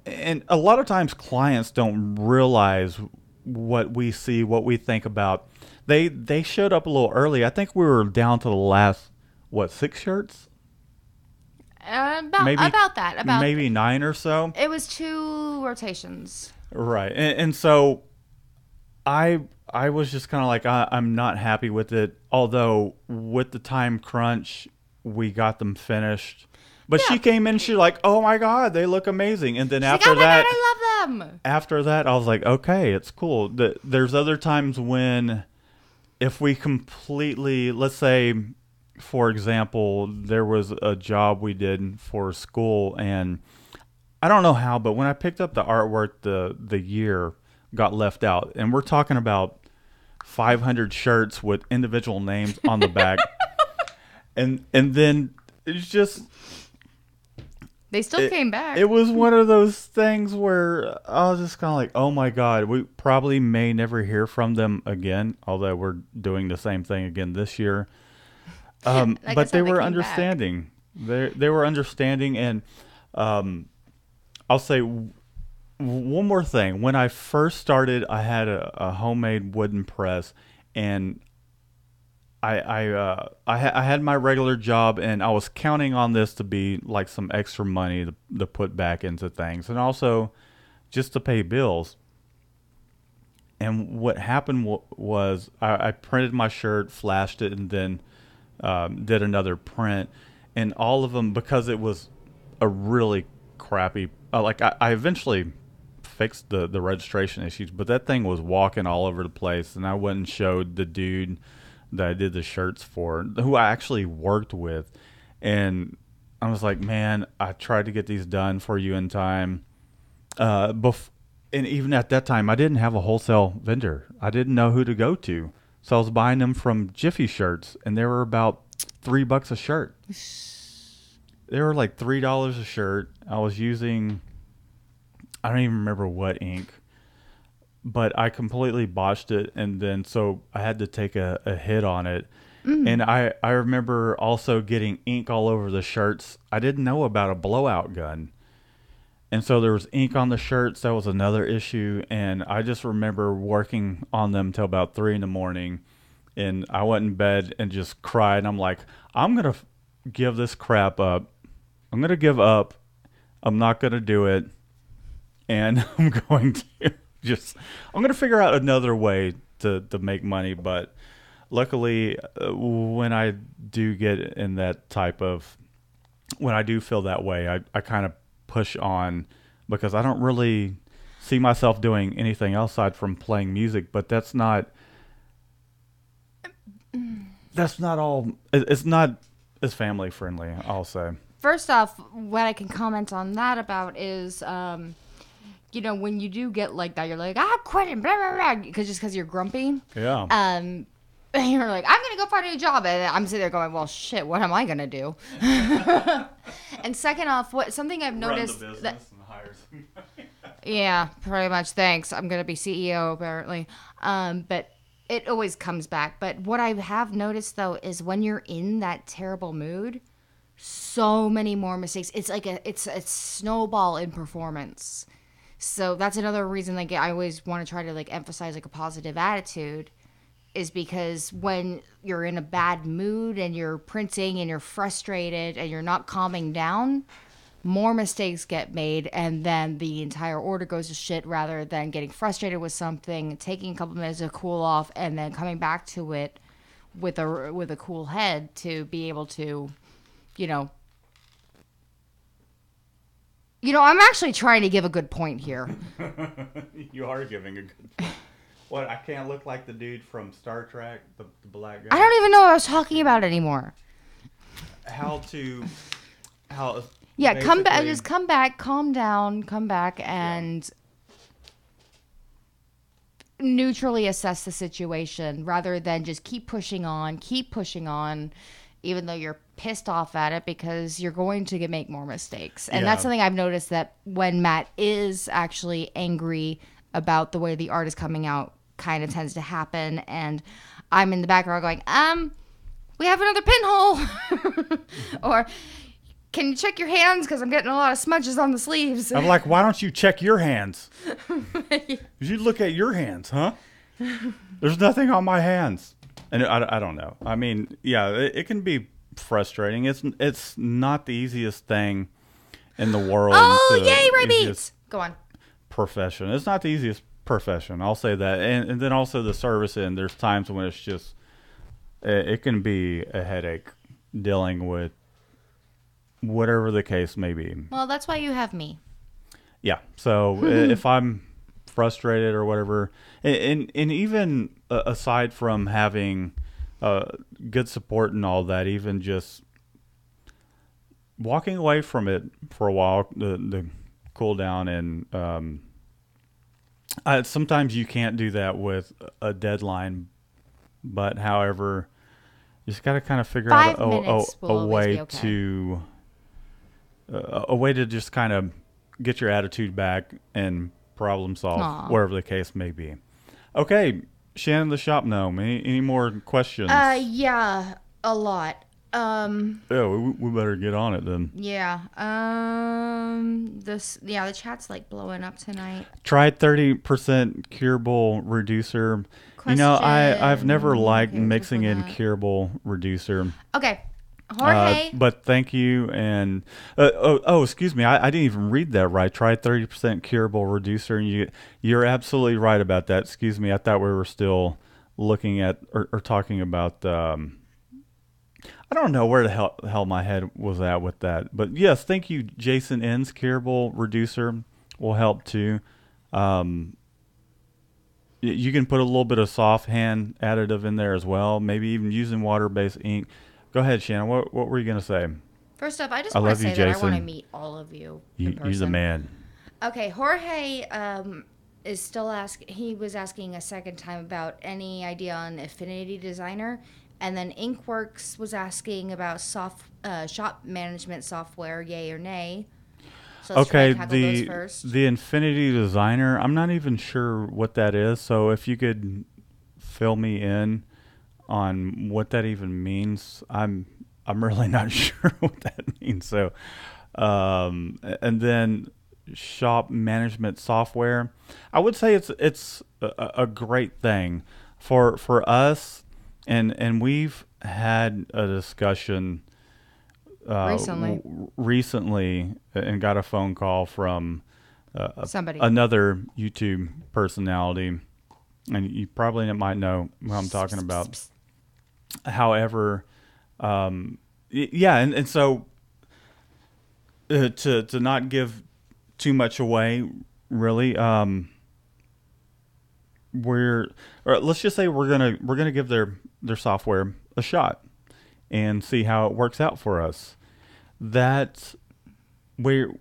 and a lot of times clients don't realize what we see, what we think about. They, they showed up a little early. I think we were down to the last, what, six shirts? Uh, about Maybe- about that. About Maybe nine or so. it was two rotations. Right, and, and so I I was just kind of like I, I'm not happy with it. Although with the time crunch, we got them finished. But she came in, she's like, "Oh my god, they look amazing!" And then She's like, after oh my that, god, I love them. after that, I was like, okay, it's cool. The, there's other times when, if we completely, let's say, for example, there was a job we did for school, and I don't know how, but when I picked up the artwork, the the year got left out, and we're talking about 500 shirts with individual names on the back, and and then it's just They still it- came back. It was one of those things where I was just kind of like, "Oh my god, we probably may never hear from them again." Although we're doing the same thing again this year, um, Like but they they were came back. understanding. They they were understanding, and um, I'll say one more thing. When I first started, I had a, a homemade wooden press, and I I uh, I, ha- I had my regular job, and I was counting on this to be like some extra money to, to put back into things, and also just to pay bills. And what happened w- was I, I printed my shirt, flashed it, and then um, did another print, and all of them because it was a really crappy. Uh, like I, I eventually fixed the the registration issues, but that thing was walking all over the place, and I went and showed the dude that I did the shirts for, who I actually worked with, and I was like, man, I tried to get these done for you in time. Uh, bef- and even at that time, I didn't have a wholesale vendor. I didn't know who to go to, so I was buying them from Jiffy Shirts, and they were about three bucks a shirt. They were like three dollars a shirt. I was using, I don't even remember what ink, but I completely botched it, and then so I had to take a, a hit on it. Mm. And I, I remember also getting ink all over the shirts. I didn't know about a blowout gun. And so there was ink on the shirts. That was another issue. And I just remember working on them till about three in the morning. And I went in bed and just cried. I'm like, I'm going to f- give this crap up. I'm going to give up. I'm not going to do it. And I'm going to just, I'm going to figure out another way to, to make money. But luckily, uh, when I do get in that type of when I do feel that way, I, I kind of push on because I don't really see myself doing anything else aside from playing music. But that's not that's not all. It's not as family friendly. I'll say. First off, what I can comment on that about is, um, you know, when you do get like that, you're like, ah, quitting, blah, blah, blah, because just because you're grumpy. Yeah. Um, and you're like, I'm gonna go find a new job, and I'm sitting there going, well, shit, what am I gonna do? and second off, what something I've noticed that and hire yeah, pretty much. Thanks. I'm gonna be CEO apparently. Um, but it always comes back. But what I have noticed though is when you're in that terrible mood, so many more mistakes. It's like a it's a snowball in performance. So that's another reason like I always want to try to like emphasize like a positive attitude is because when you're in a bad mood and you're printing and you're frustrated and you're not calming down, more mistakes get made and then the entire order goes to shit rather than getting frustrated with something, taking a couple minutes to cool off and then coming back to it with a with a cool head to be able to, you know, you know, I'm actually trying to give a good point here. you are giving a good. Point. What? I can't look like the dude from Star Trek, the, the black guy. I don't even know what I was talking about anymore. how to how. Yeah, come back. Just come back. Calm down. Come back and neutrally assess the situation rather than just keep pushing on, keep pushing on, even though you're pissed off at it because you're going to get, make more mistakes. And that's something I've noticed that when Matt is actually angry about the way the art is coming out, kind of tends to happen. And I'm in the background going, um, we have another pinhole. or can you check your hands? Because I'm getting a lot of smudges on the sleeves. I'm like, why don't you check your hands? you look at your hands, huh? There's nothing on my hands, and I, I don't know. I mean, yeah, it, it can be frustrating. It's it's not the easiest thing in the world. oh, to- yay, rabbits! Go on. Profession. It's not the easiest profession. I'll say that, and, and then also the service end. There's times when it's just it, it can be a headache dealing with whatever the case may be. Well, that's why you have me. Yeah. So if I'm frustrated or whatever, and and, and even uh, aside from having uh, good support and all that, even just walking away from it for a while, the the cool down and um, uh, sometimes you can't do that with a deadline, but however, you just got to kind of figure Five out a, a, will a way okay. to uh, a way to just kind of get your attitude back and problem solve, Aw. wherever the case may be. Okay, Shannon the shop gnome. Any any more questions? Uh, yeah, a lot. Um, yeah, we, we better get on it then. yeah. Um, this, yeah, the chat's like blowing up tonight. Try thirty percent curable reducer. You know, I I've never liked mixing in curable reducer. Okay, Uh, but thank you and uh, oh, oh excuse me I, I didn't even read that right. Try 30% curable reducer and you you're absolutely right about that. Excuse me I thought we were still looking at or, or talking about um, I don't know where the hell, hell my head was at with that but yes thank you Jason N's curable reducer will help too. Um, you can put a little bit of soft hand additive in there as well maybe even using water-based ink Go ahead, Shannon. What what were you gonna say? First off, I just I want love to you, say that I want to meet all of you. You, you're the man. Okay, Jorge um, is still asking. He was asking a second time about any idea on Affinity Designer, and then Inkworks was asking about soft uh, shop management software, yay or nay. So Okay, the the Infinity Designer. I'm not even sure what that is. So if you could fill me in on what that even means, I'm I'm really not sure what that means. So, um, and then shop management software. I would say it's it's a, a great thing for for us, and and we've had a discussion uh, Recently. w- recently, and got a phone call from uh, Somebody. another YouTube personality, and you probably might know who I'm talking about. However, um, yeah, and, and so uh, to to not give too much away, really, um, we're or let's just say we're gonna we're gonna give their their software a shot and see how it works out for us. That we're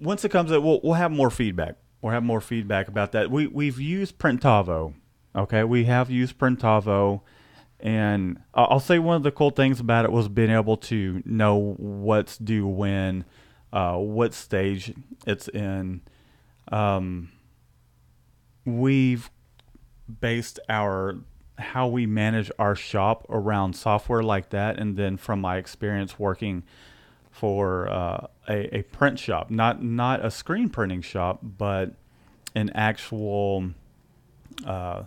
once it comes we'll we'll have more feedback. We'll have more feedback about that. We we've used Printavo. Okay, we have used Printavo, and I'll say one of the cool things about it was being able to know what's due when, uh, what stage it's in. Um, we've based our how we manage our shop around software like that, and then from my experience working for uh, a, a print shop, not not a screen printing shop, but an actual uh,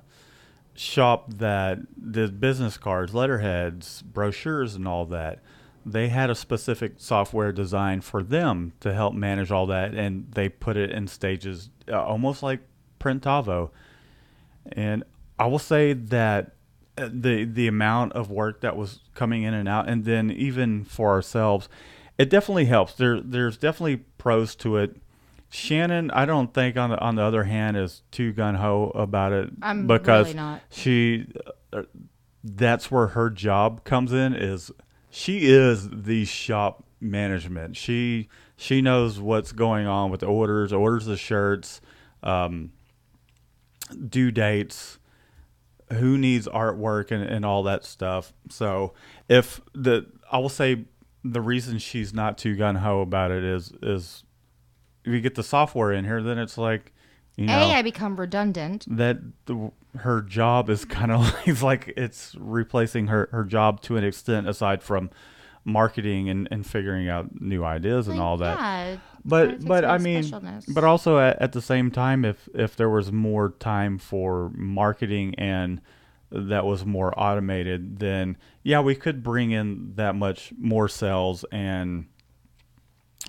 shop that did business cards, letterheads, brochures, and all that. They had a specific software designed for them to help manage all that, and they put it in stages, uh, almost like Printavo. And I will say that uh, the the amount of work that was coming in and out, and then even for ourselves, it definitely helps. There there's definitely pros to it. Shannon, I don't think on the on the other hand is too gun ho about it I'm because really not. she uh, that's where her job comes in is she is the shop management. She she knows what's going on with the orders, orders the shirts, um, due dates, who needs artwork and, and all that stuff. So if the I will say the reason she's not too gun ho about it is is if you get the software in here, then it's like you know A, I become redundant. that the, her job is kind of like, it's like it's replacing her, her job to an extent aside from marketing and, and figuring out new ideas and Like, all that Yeah, but but I mean, but also at, at the same time, if if there was more time for marketing and that was more automated, then yeah, we could bring in that much more sales and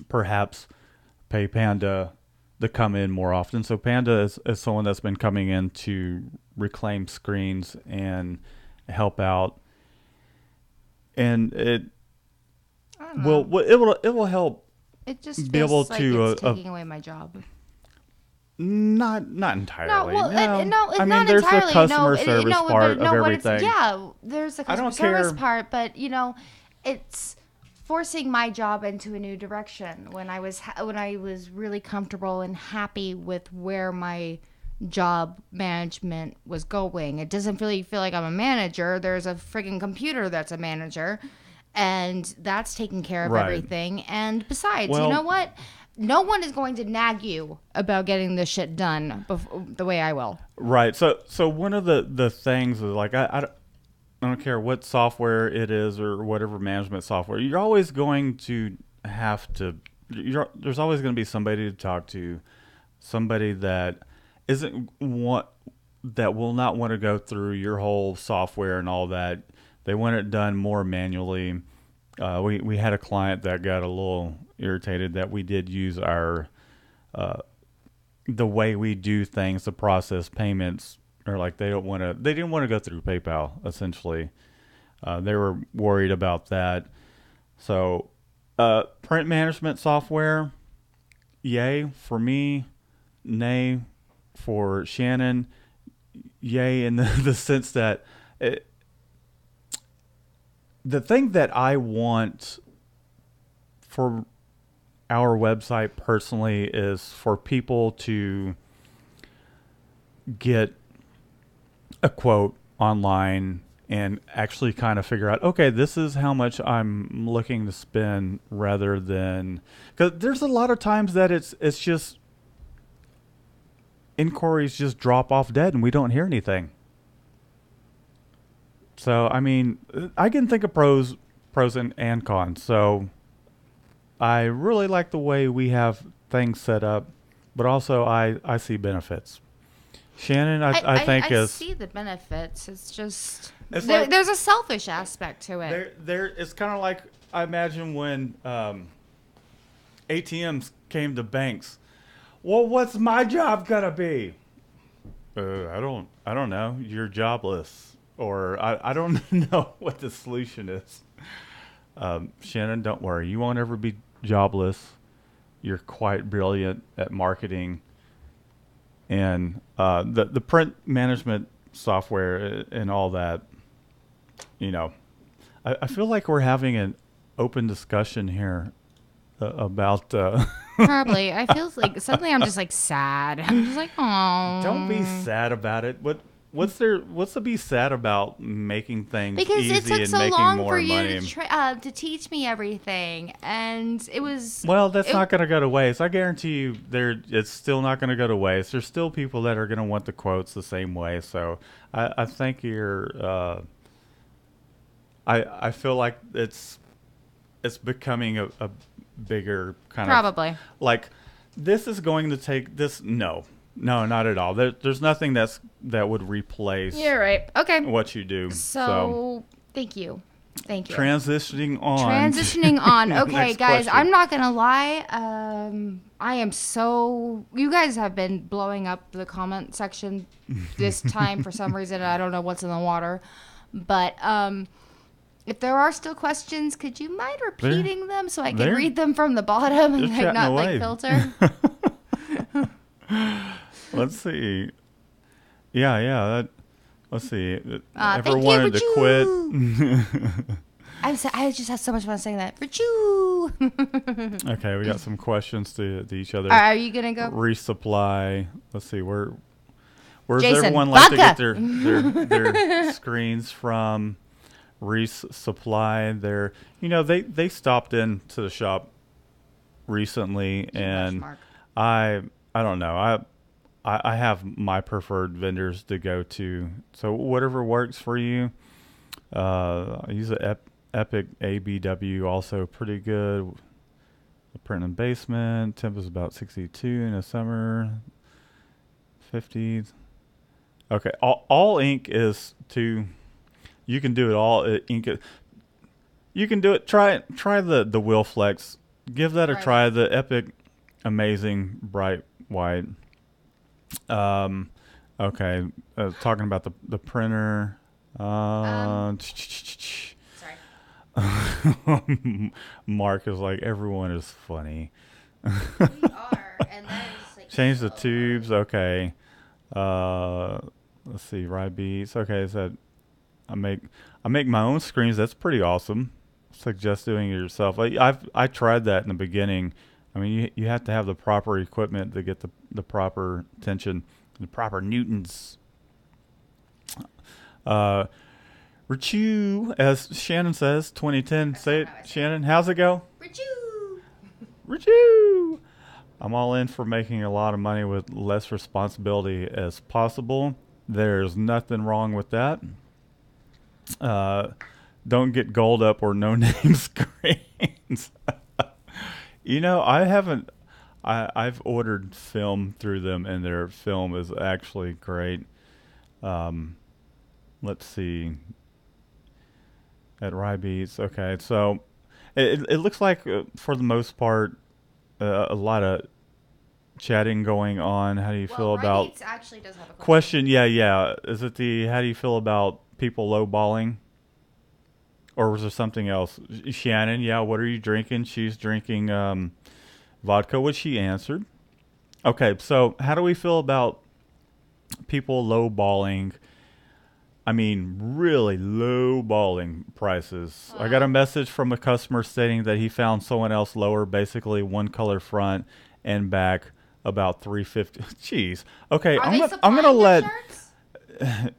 perhaps pay Panda to come in more often. So Panda is, is someone that's been coming in to reclaim screens and help out, and it don't well, it will it will help It just be able like to, uh, uh, taking away my job. not not entirely. No, well, no. it, no, it's I mean, not there's entirely. the customer no, it's not there's entirely. customer it- service no, part no, of everything. yeah, there's the I customer service care- part, but you know, it's forcing my job into a new direction when I was ha- when I was really comfortable and happy with where my job management was going. It doesn't really feel like I'm a manager. There's a frigging computer that's a manager, and that's taking care of Right. everything. And besides, Well- you know what? No one is going to nag you about getting this shit done bef- the way I will. Right. So so one of the the things is like I, I don't- I don't care what software it is or whatever management software. You're always going to have to. You're, there's always going to be somebody to talk to, somebody that isn't want that will not want to go through your whole software and all that. They want it done more manually. Uh, we we had a client that got a little irritated that we did use our uh, the way we do things to process payments or like they don't want to they didn't want to go through PayPal essentially. Uh, they were worried about that. So uh, print management software, yay for me, nay for Shannon, yay in the, the sense that it, the thing that I want for our website personally is for people to get a quote online and actually kind of figure out okay this is how much i'm looking to spend rather than because there's a lot of times that it's it's just inquiries just drop off dead and we don't hear anything. So i mean i can think of pros pros and, and cons. So i really like the way we have things set up but also i i see benefits shannon i, I, think I is see the benefits. It's just It's there, like- there's a selfish aspect to it. There, there. It's kind of like I imagine when um, ATMs came to banks. Well, what's my job gonna be? Uh, I don't. I don't know. You're jobless, or I. I don't know what the solution is. Um, Shannon, don't worry. You won't ever be jobless. You're quite brilliant at marketing, and uh, the the print management software and all that. You know, I, I feel like we're having an open discussion here uh, about. Uh, Probably. I feel like suddenly I'm just like sad. I'm just like, oh. don't be sad about it. What what's there? What's to be sad about making things Because easy it took so long for you money? to, tra- uh, to teach me everything, and it was. well, that's it- not going to go to waste. I guarantee you, there it's still not going to go to waste. There's still people that are going to want the quotes the same way. So I, I think you're. Uh, I I feel like it's it's becoming a, a bigger kind of Probably. like this is going to take this no no not at all there, there's nothing that's that would replace You're right. Okay. what you do So, thank you. Thank you. transitioning on Transitioning on. Okay, guys, question. I'm not gonna lie. Um, I am so. You guys have been blowing up the comment section this time for some reason. I don't know what's in the water, but um, if there are still questions, could you mind repeating them so I can read them from the bottom and like, not away. like filter? Let's see. Yeah yeah that, let's see. Uh, ever thank you, wanted to quit? I was, I just had so much fun saying that. For you. okay we got some questions to, to each other. Are you gonna go? resupply. Let's see where where's Jason, everyone like to get their their, their screens from? Resupply. Supply their you know they they stopped in to the shop recently and I I don't know. I I I have my preferred vendors to go to. So whatever works for you uh I use a Ep- Epic ABW also pretty good. The print and basement temp is about 62 in the summer 50s. okay all, all ink is to you can do it all uh, ink it you can do it try try the the Wilflex give that a try the epic amazing bright white um okay uh, talking about the the printer uh Um, Sorry. Mark is like everyone is funny. we are, and that is like Change the tubes. Okay. Uh, let's see. Rye beats. Okay. So I make I make my own screens. That's pretty awesome. Suggest doing it yourself. I, I've I tried that in the beginning. I mean, you you have to have the proper equipment to get the the proper tension, the proper newtons. Uh, Richu, as Shannon says, 2010. That's Say it. Shannon. How's it go? Rachoo! Richu. I'm all in for making a lot of money with less responsibility as possible. There's nothing wrong with that. Uh, don't get gold up or no name screens. You know, I haven't. I I've ordered film through them, and their film is actually great. Um, let's see. At Rybeats, okay, so it it looks like uh, for the most part uh, a lot of chatting going on. How do you feel well, about Rybeats actually does have a question? question. Yeah, yeah. Is it the how do you feel about people lowballing? Or was there something else? Shannon, yeah, what are you drinking? She's drinking um, vodka, which she answered. Okay, so how do we feel about people lowballing? I mean, really lowballing prices. I got a Um, message from a customer stating that he found someone else lower, basically one color front and back, about three fifty. Jeez. Okay, Are I'm gonna I'm gonna let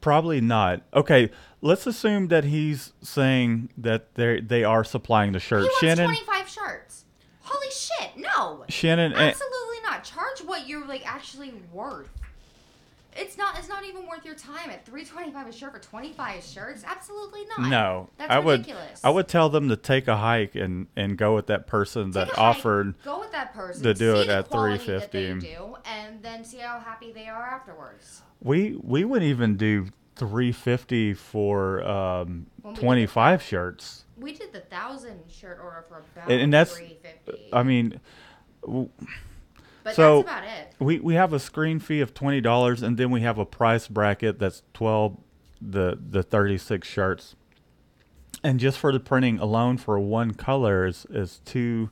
probably not. Okay, let's assume that he's saying that they they are supplying the shirts. He shirt. wants Shannon, 25 shirts. Holy shit, no. Shannon, eh, Absolutely not. Charge what you're like actually worth. It's not. It's not even worth your time at three twenty five a shirt for twenty five shirts. Absolutely not. no, that's I would. I would tell them to take a hike and and go with that person Take that a hike, offered. Go with that person to do it at they $3.50. do, and then see how happy they are afterwards. We we would even do three fifty for um, When we did twenty five shirts. We did the thousand shirt order for about And- and that's- three fifty. I mean, w- but so- that's about it. we we have a screen fee of twenty dollars, and then we have a price bracket that's twelve the the thirty six shirts, and just for the printing alone for one color is is two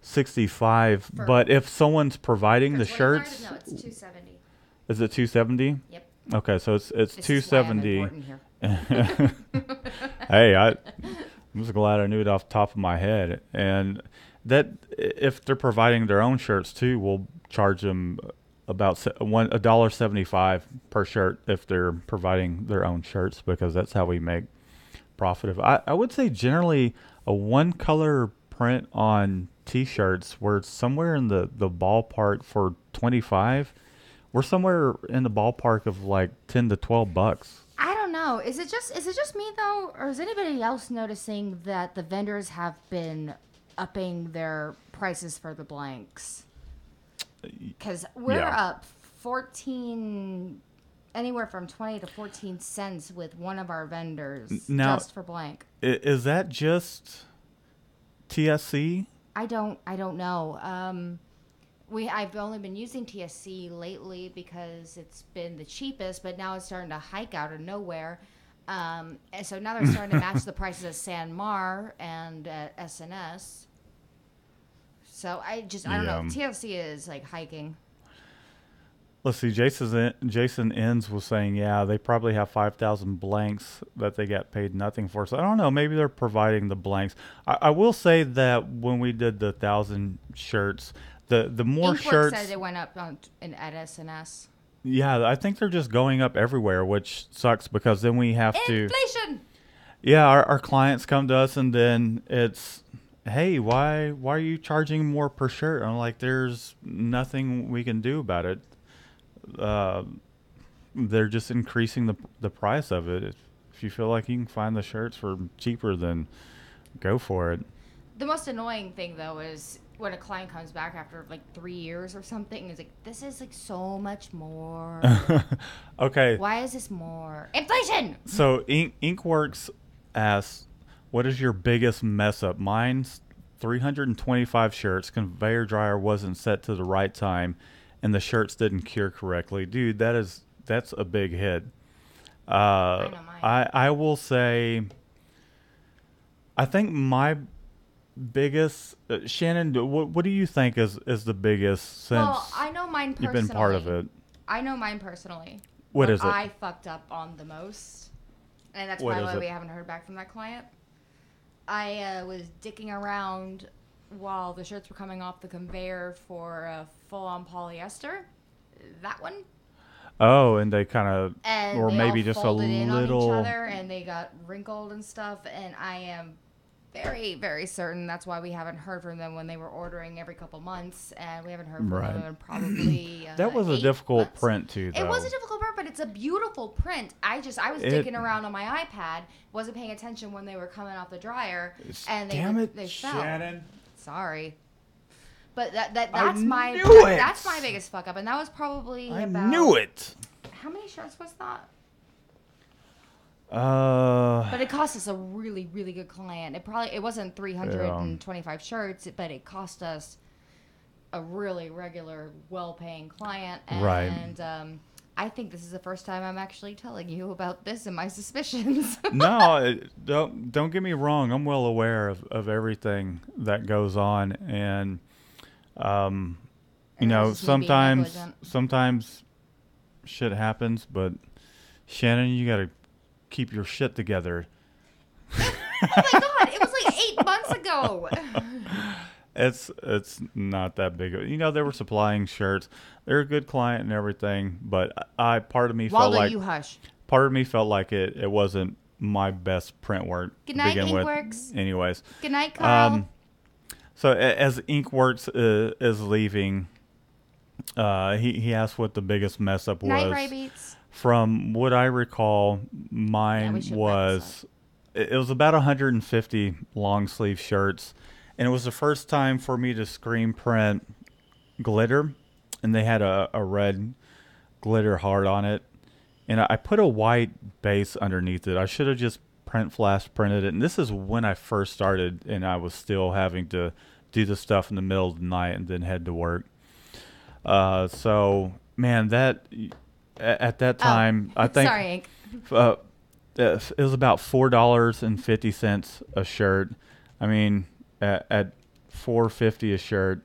sixty five. But if someone's providing the shirts, No, it's two seventy. Is it two seventy? Yep. Okay, so it's it's This is why I'm seventy. important here. hey, I, I'm just glad I knew it off the top of my head. And that if they're providing their own shirts too, we'll charge them about se- one a dollar seventy five per shirt if they're providing their own shirts because that's how we make profit. Of I, I would say generally a one color print on t-shirts we're somewhere in the the ballpark for 25 we're somewhere in the ballpark of like 10 to 12 bucks I don't know. Is it just is it just me though, or is anybody else noticing that the vendors have been upping their prices for the blanks? Because we're Yeah. up fourteen, anywhere from twenty to fourteen cents with one of our vendors now- just for blank. Is that just TSC? I don't I don't know. Um, we I've only been using TSC lately because it's been the cheapest, but now it's starting to hike out of nowhere. Um, and so now they're starting to match the prices of SanMar and uh, S&S. So I just I don't know. Yeah. TSC is like hiking. Let's see. Jason Jason Ends was saying, yeah, they probably have five thousand blanks that they got paid nothing for. So I don't know. Maybe they're providing the blanks. I, I will say that when we did the thousand shirts, the the more Inkworks shirts, said it went up on, in, at S&S. yeah, I think they're just going up everywhere, which sucks because then we have to. Inflation. Yeah, our, our clients come to us and then it's, hey, why why are you charging more per shirt? I'm like, there's nothing we can do about it. Uh, they're just increasing the the price of it. If, if you feel like you can find the shirts for cheaper, then go for it. The most annoying thing though is when a client comes back after like three years or something and is like, "This is like so much more. okay, Why is this more inflation?" so Ink Inkworks asks, "What is your biggest mess up?" Mine's 325 shirts. Conveyor dryer wasn't set to the right time, and the shirts didn't cure correctly. Dude, that is that's a big hit. Uh, mine. I I will say, I think my biggest uh, Shannon. What what do you think is is the biggest since well, I know mine personally. you've been part of it? I know mine personally. What is it? I fucked up on the most, and that's What probably why we haven't heard back from that client. I uh, was dicking around while the shirts were coming off the conveyor for uh, full-on polyester. That one, Oh, and they kind of or maybe just a little. on each other, and they got wrinkled and stuff. And I am very, very certain that's why we haven't heard from them when they were ordering every couple months, and we haven't heard from Right. them in probably. Uh, That was a difficult months. print too, though. It was a difficult print, but it's a beautiful print. I just I was It- dicking around on my iPad, wasn't paying attention when they were coming off the dryer, and they Damn it, they fell. Shannon. Sorry, but that that that's my it. that's my biggest fuck up, and that was probably I about knew it. How many shirts was that? Uh, But it cost us a really really good client. It probably it wasn't three hundred and twenty five shirts, but it cost us a really regular, well paying client, and Right. um, I think this is the first time I'm actually telling you about this and my suspicions. no, it- don't don't get me wrong. I'm well aware of, of everything that goes on, and um, you And know, that's just me being sometimes sometimes shit happens, but Shannon, you got to keep your shit together. oh my god, it was like eight months ago. It's it's not that big. of- You know, they were supplying shirts. They're a good client and everything, but I part of me felt like you hush. part of me felt like it it wasn't my best print work Good night, begin with. Inkworks. Anyways, Good night, Carl. Um, so as Inkworks uh, is leaving, uh, he he asked what the biggest mess up night, was. Ray Beats. From what I recall, mine wrap was it was about 150 long sleeve shirts, and it was the first time for me to screen print glitter, and they had a, a red glitter heart on it, and I, put a white base underneath it. I should have just print flash printed it, and this is when I first started, and I was still having to do the stuff in the middle of the night and then head to work. Uh, so man, that at that time, I think Oh, Sorry, uh, it was about four dollars and fifty cents a shirt. I mean, at, at four fifty a shirt,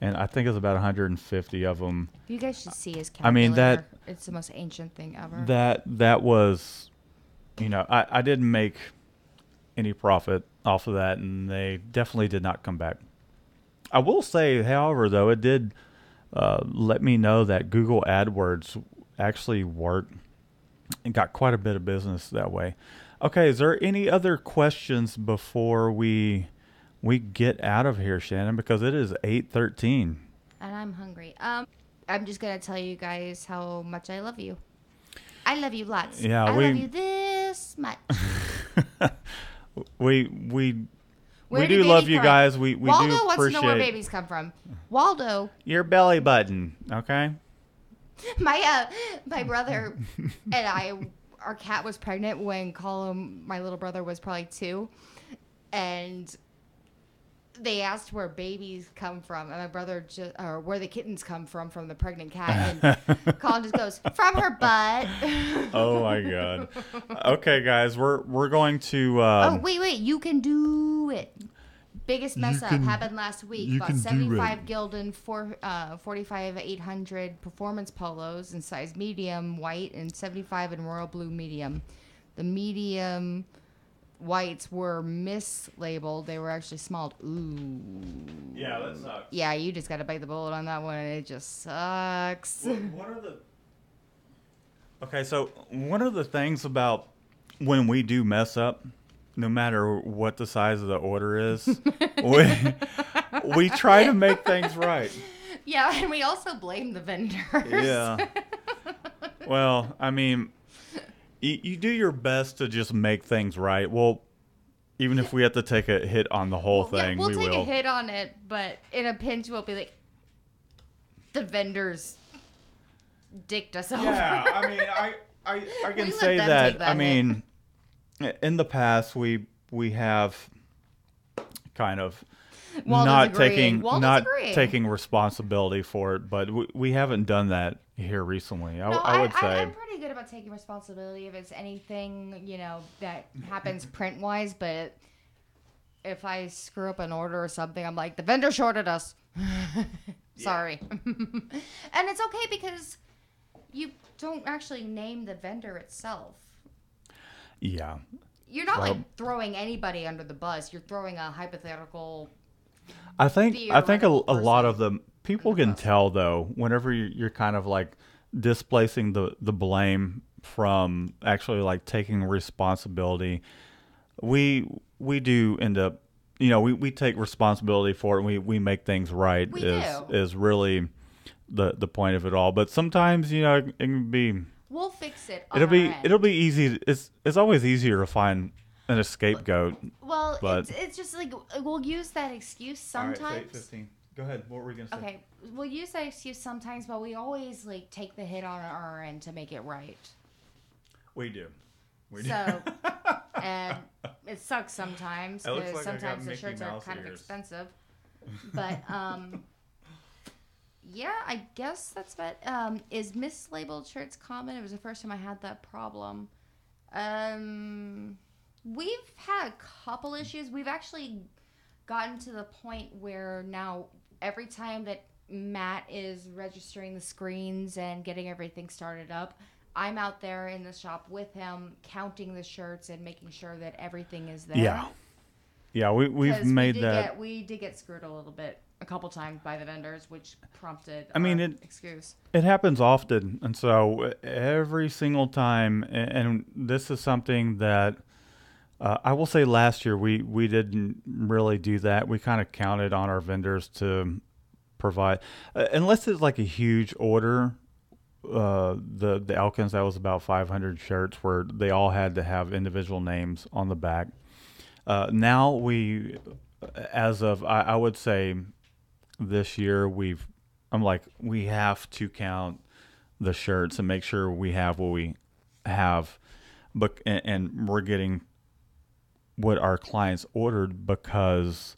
and I think it was about 150 of them. You guys should see his I mean, that- It's the most ancient thing ever. That that was, you know, I, I didn't make any profit off of that, and they definitely did not come back. I will say, however, though, it did uh, let me know that Google AdWords actually worked and got quite a bit of business that way. Okay, is there any other questions before we we get out of here, Shannon? Because it is eight thirteen. and I'm hungry. Um, I'm just gonna tell you guys how much I love you. I love you lots. Yeah, I we- love you this much. We we Where we do love you come- guys. We we Waldo do wants to know where babies come from. Waldo, your belly button. Okay. my uh, my brother and I, our cat was pregnant when Colin, my little brother, was probably two, and they asked where babies come from, and my brother just or where the kittens come from from the pregnant cat, and Colin just goes from her butt. Oh my god. Okay, guys, we're we're going to. Oh Um, wait, wait! You can do it. Biggest mess up happened last week. you Bought can seventy-five it. Gildan four, uh, forty-five eight hundred performance polos in size medium white and seventy-five in royal blue medium. The medium whites were mislabeled. They were actually small. Ooh. yeah, that sucks. Yeah, you just got to bite the bullet on that one. and It just sucks. What are the? Okay, so one of the things about when we do mess up, no matter what the size of the order is, we we try to make things right. yeah, and we also blame the vendors. Yeah. Well, I mean, you, you do your best to just make things right. Well, even if we have to take a hit on the whole Yeah, thing, we'll we take will. a hit on it, but in a pinch, we'll be like, the vendors dicked us over. Yeah, I mean, I I, I can say that. that I mean, in the past, we we have kind of Waldo's not taking Waldo's not taking responsibility for it, but we, we haven't done that here recently. I, No, I would say. I'm pretty good about taking responsibility if it's anything you know that happens print wise, but if I screw up an order or something, I'm like, the vendor shorted us. Sorry. and it's okay because you don't actually name the vendor itself. Yeah. You're not Well- like throwing anybody under the bus. You're throwing a hypothetical. I think I think a, a lot of them people can tell though whenever you're, you're kind of like displacing the the blame from actually like taking responsibility. We we do end up you know we, we take responsibility for it and we, we make things right We is do. is really the the point of it all. But sometimes you know it, it can be We'll fix it. On it'll be our end. it'll be easy. It's it's always easier to find an scapegoat. Well, but- it's, it's just like we'll use that excuse sometimes. Go ahead. What were we gonna say? Okay, we'll use that excuse sometimes, but we always like take the hit on our end to make it right. We do. We do. So, and it sucks sometimes because like sometimes the Mickey shirts are Mouse kind of expensive. But um, yeah, I guess that's about. Um, is mislabeled shirts common? It was the first time I had that problem. Um, we've had a couple issues. We've actually gotten to the point where now every time that Matt is registering the screens and getting everything started up, I'm out there in the shop with him, counting the shirts and making sure that everything is there. Yeah. Yeah, we we've made we that. Get, we did get screwed a little bit a couple times by the vendors, which prompted. I mean, it- excuse. It happens often, and so every single time, and, this is something that uh, I will say. Last year, we we didn't really do that. We kind of counted on our vendors to provide, uh, unless it's like a huge order. Uh, the the Elkins that was about 500 shirts where they all had to have individual names on the back. Uh, now we, as of I, I would say, this year we've I'm like we have to count the shirts and make sure we have what we have, but and, and we're getting what our clients ordered because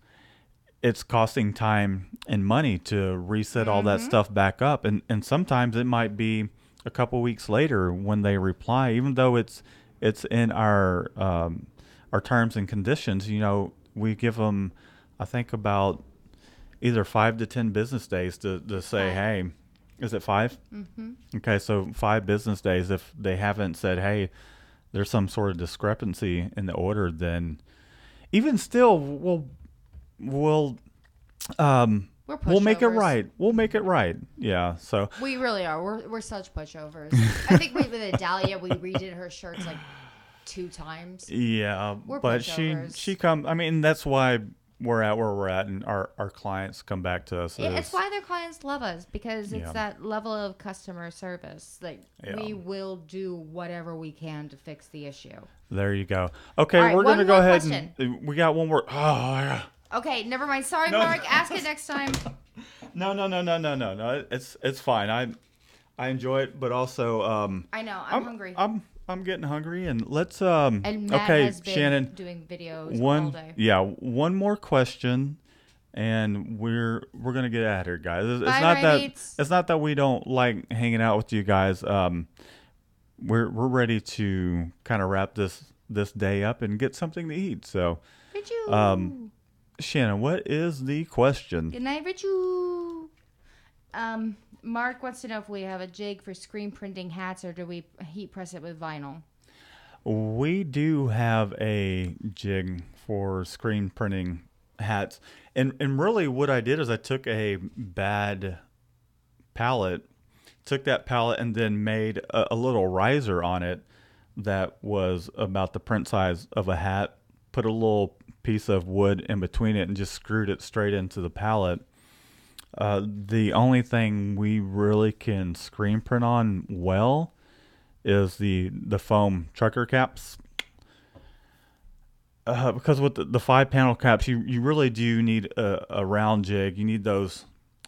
it's costing time and money to reset all that stuff back up. And and sometimes it might be a couple weeks later when they reply even though it's it's in our um, our terms and conditions you know we give them i think about either five to ten business days to, to say hey is it 5 mm-hmm. okay so five business days if they haven't said hey there's some sort of discrepancy in the order then even still we'll we'll um We're we'll make it right we'll make it right yeah so We really are. We're, we're such pushovers. I think we, with Dahlia, we redid her shirts like two times. yeah We're but she she come i mean that's why we're at where we're at and our our clients come back to us It- as- It's why their clients love us because it's Yeah. that level of customer service. Like Yeah. we will do whatever we can to fix the issue. there you go okay right, we're gonna go ahead question. and we got one more oh yeah. Okay, never mind. Sorry, No, Mark. Ask it next time. no no no no no no no it's it's fine i i enjoy it but also um I know. I'm, hungry. i'm i'm getting hungry and let's um and Matt okay has been shannon doing videos all one day. yeah one more question and we're we're gonna get out of here guys it's, it's Bye, not that it's not that we don't like hanging out with you guys um we're we're ready to kind of wrap this this day up and get something to eat so Richu. um, shannon what is the question Good night, Richu. Um, Mark wants to know if we have a jig for screen printing hats or do we heat press it with vinyl? We do have a jig for screen printing hats. And and really what I did is I took a bad palette, took that palette and then made a, a little riser on it that was about the print size of a hat, put a little piece of wood in between it and just screwed it straight into the palette. Uh, the only thing we really can screen print on well is the the foam trucker caps. Uh, because with the, the five panel caps, you, you really do need a, a round jig. You need those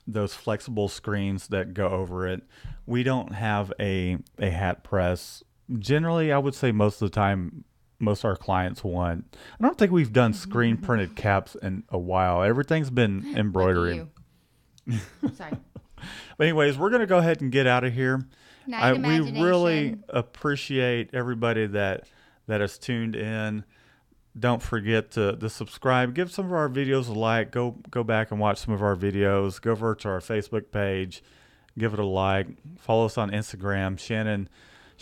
those flexible screens that go over it. We don't have a a hat press. Generally, I would say most of the time, most of our clients want. I don't think we've done screen printed caps in a while. Everything's been embroidery. Sorry. But anyways, we're gonna go ahead and get out of here. Night I, we really appreciate everybody that that has tuned in. don't forget to, to subscribe. Give some of our videos a like. Go go back and watch some of our videos. Go over to our Facebook page. Give it a like. Follow us on Instagram. Shannon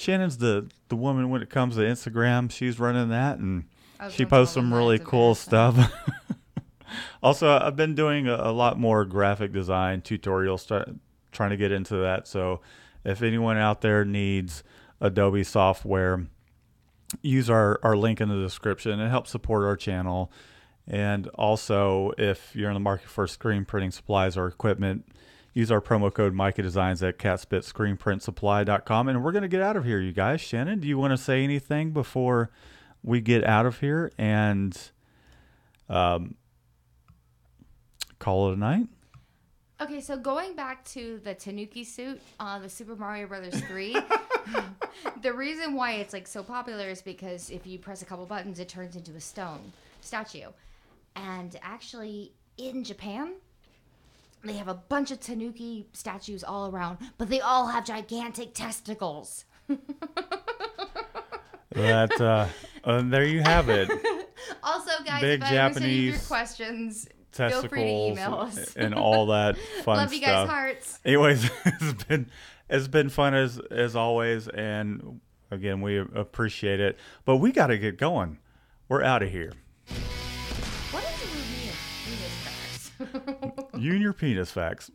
Shannon's the, the woman when it comes to Instagram. She's running that and she posts some really cool stuff. also, I've been doing a, lot more graphic design tutorials, start, trying to get into that. So, if anyone out there needs Adobe software, use our, our link in the description. It helps support our channel. And also, if you're in the market for screen printing supplies or equipment, use our promo code Mikey Designs at catspitscreenprintsupply.com. And we're going to get out of here, you guys. Shannon, do you want to say anything before we get out of here and um, call it a night? Okay, so going back to the Tanuki suit, uh, the Super Mario Brothers 3, the reason why it's like so popular is because if you press a couple buttons, it turns into a stone statue. And actually, in Japan, they have a bunch of Tanuki statues all around, but they all have gigantic testicles. That uh, uh, there you have it. Also, guys, Big if I any of your Japanese questions, Testicles feel free to email us. and all that fun Love stuff. you guys, hearts. Anyways, it's been it's been fun as as always, and again we appreciate it. But we got to get going. We're out of here. What is it with me and penis facts? You and your penis facts.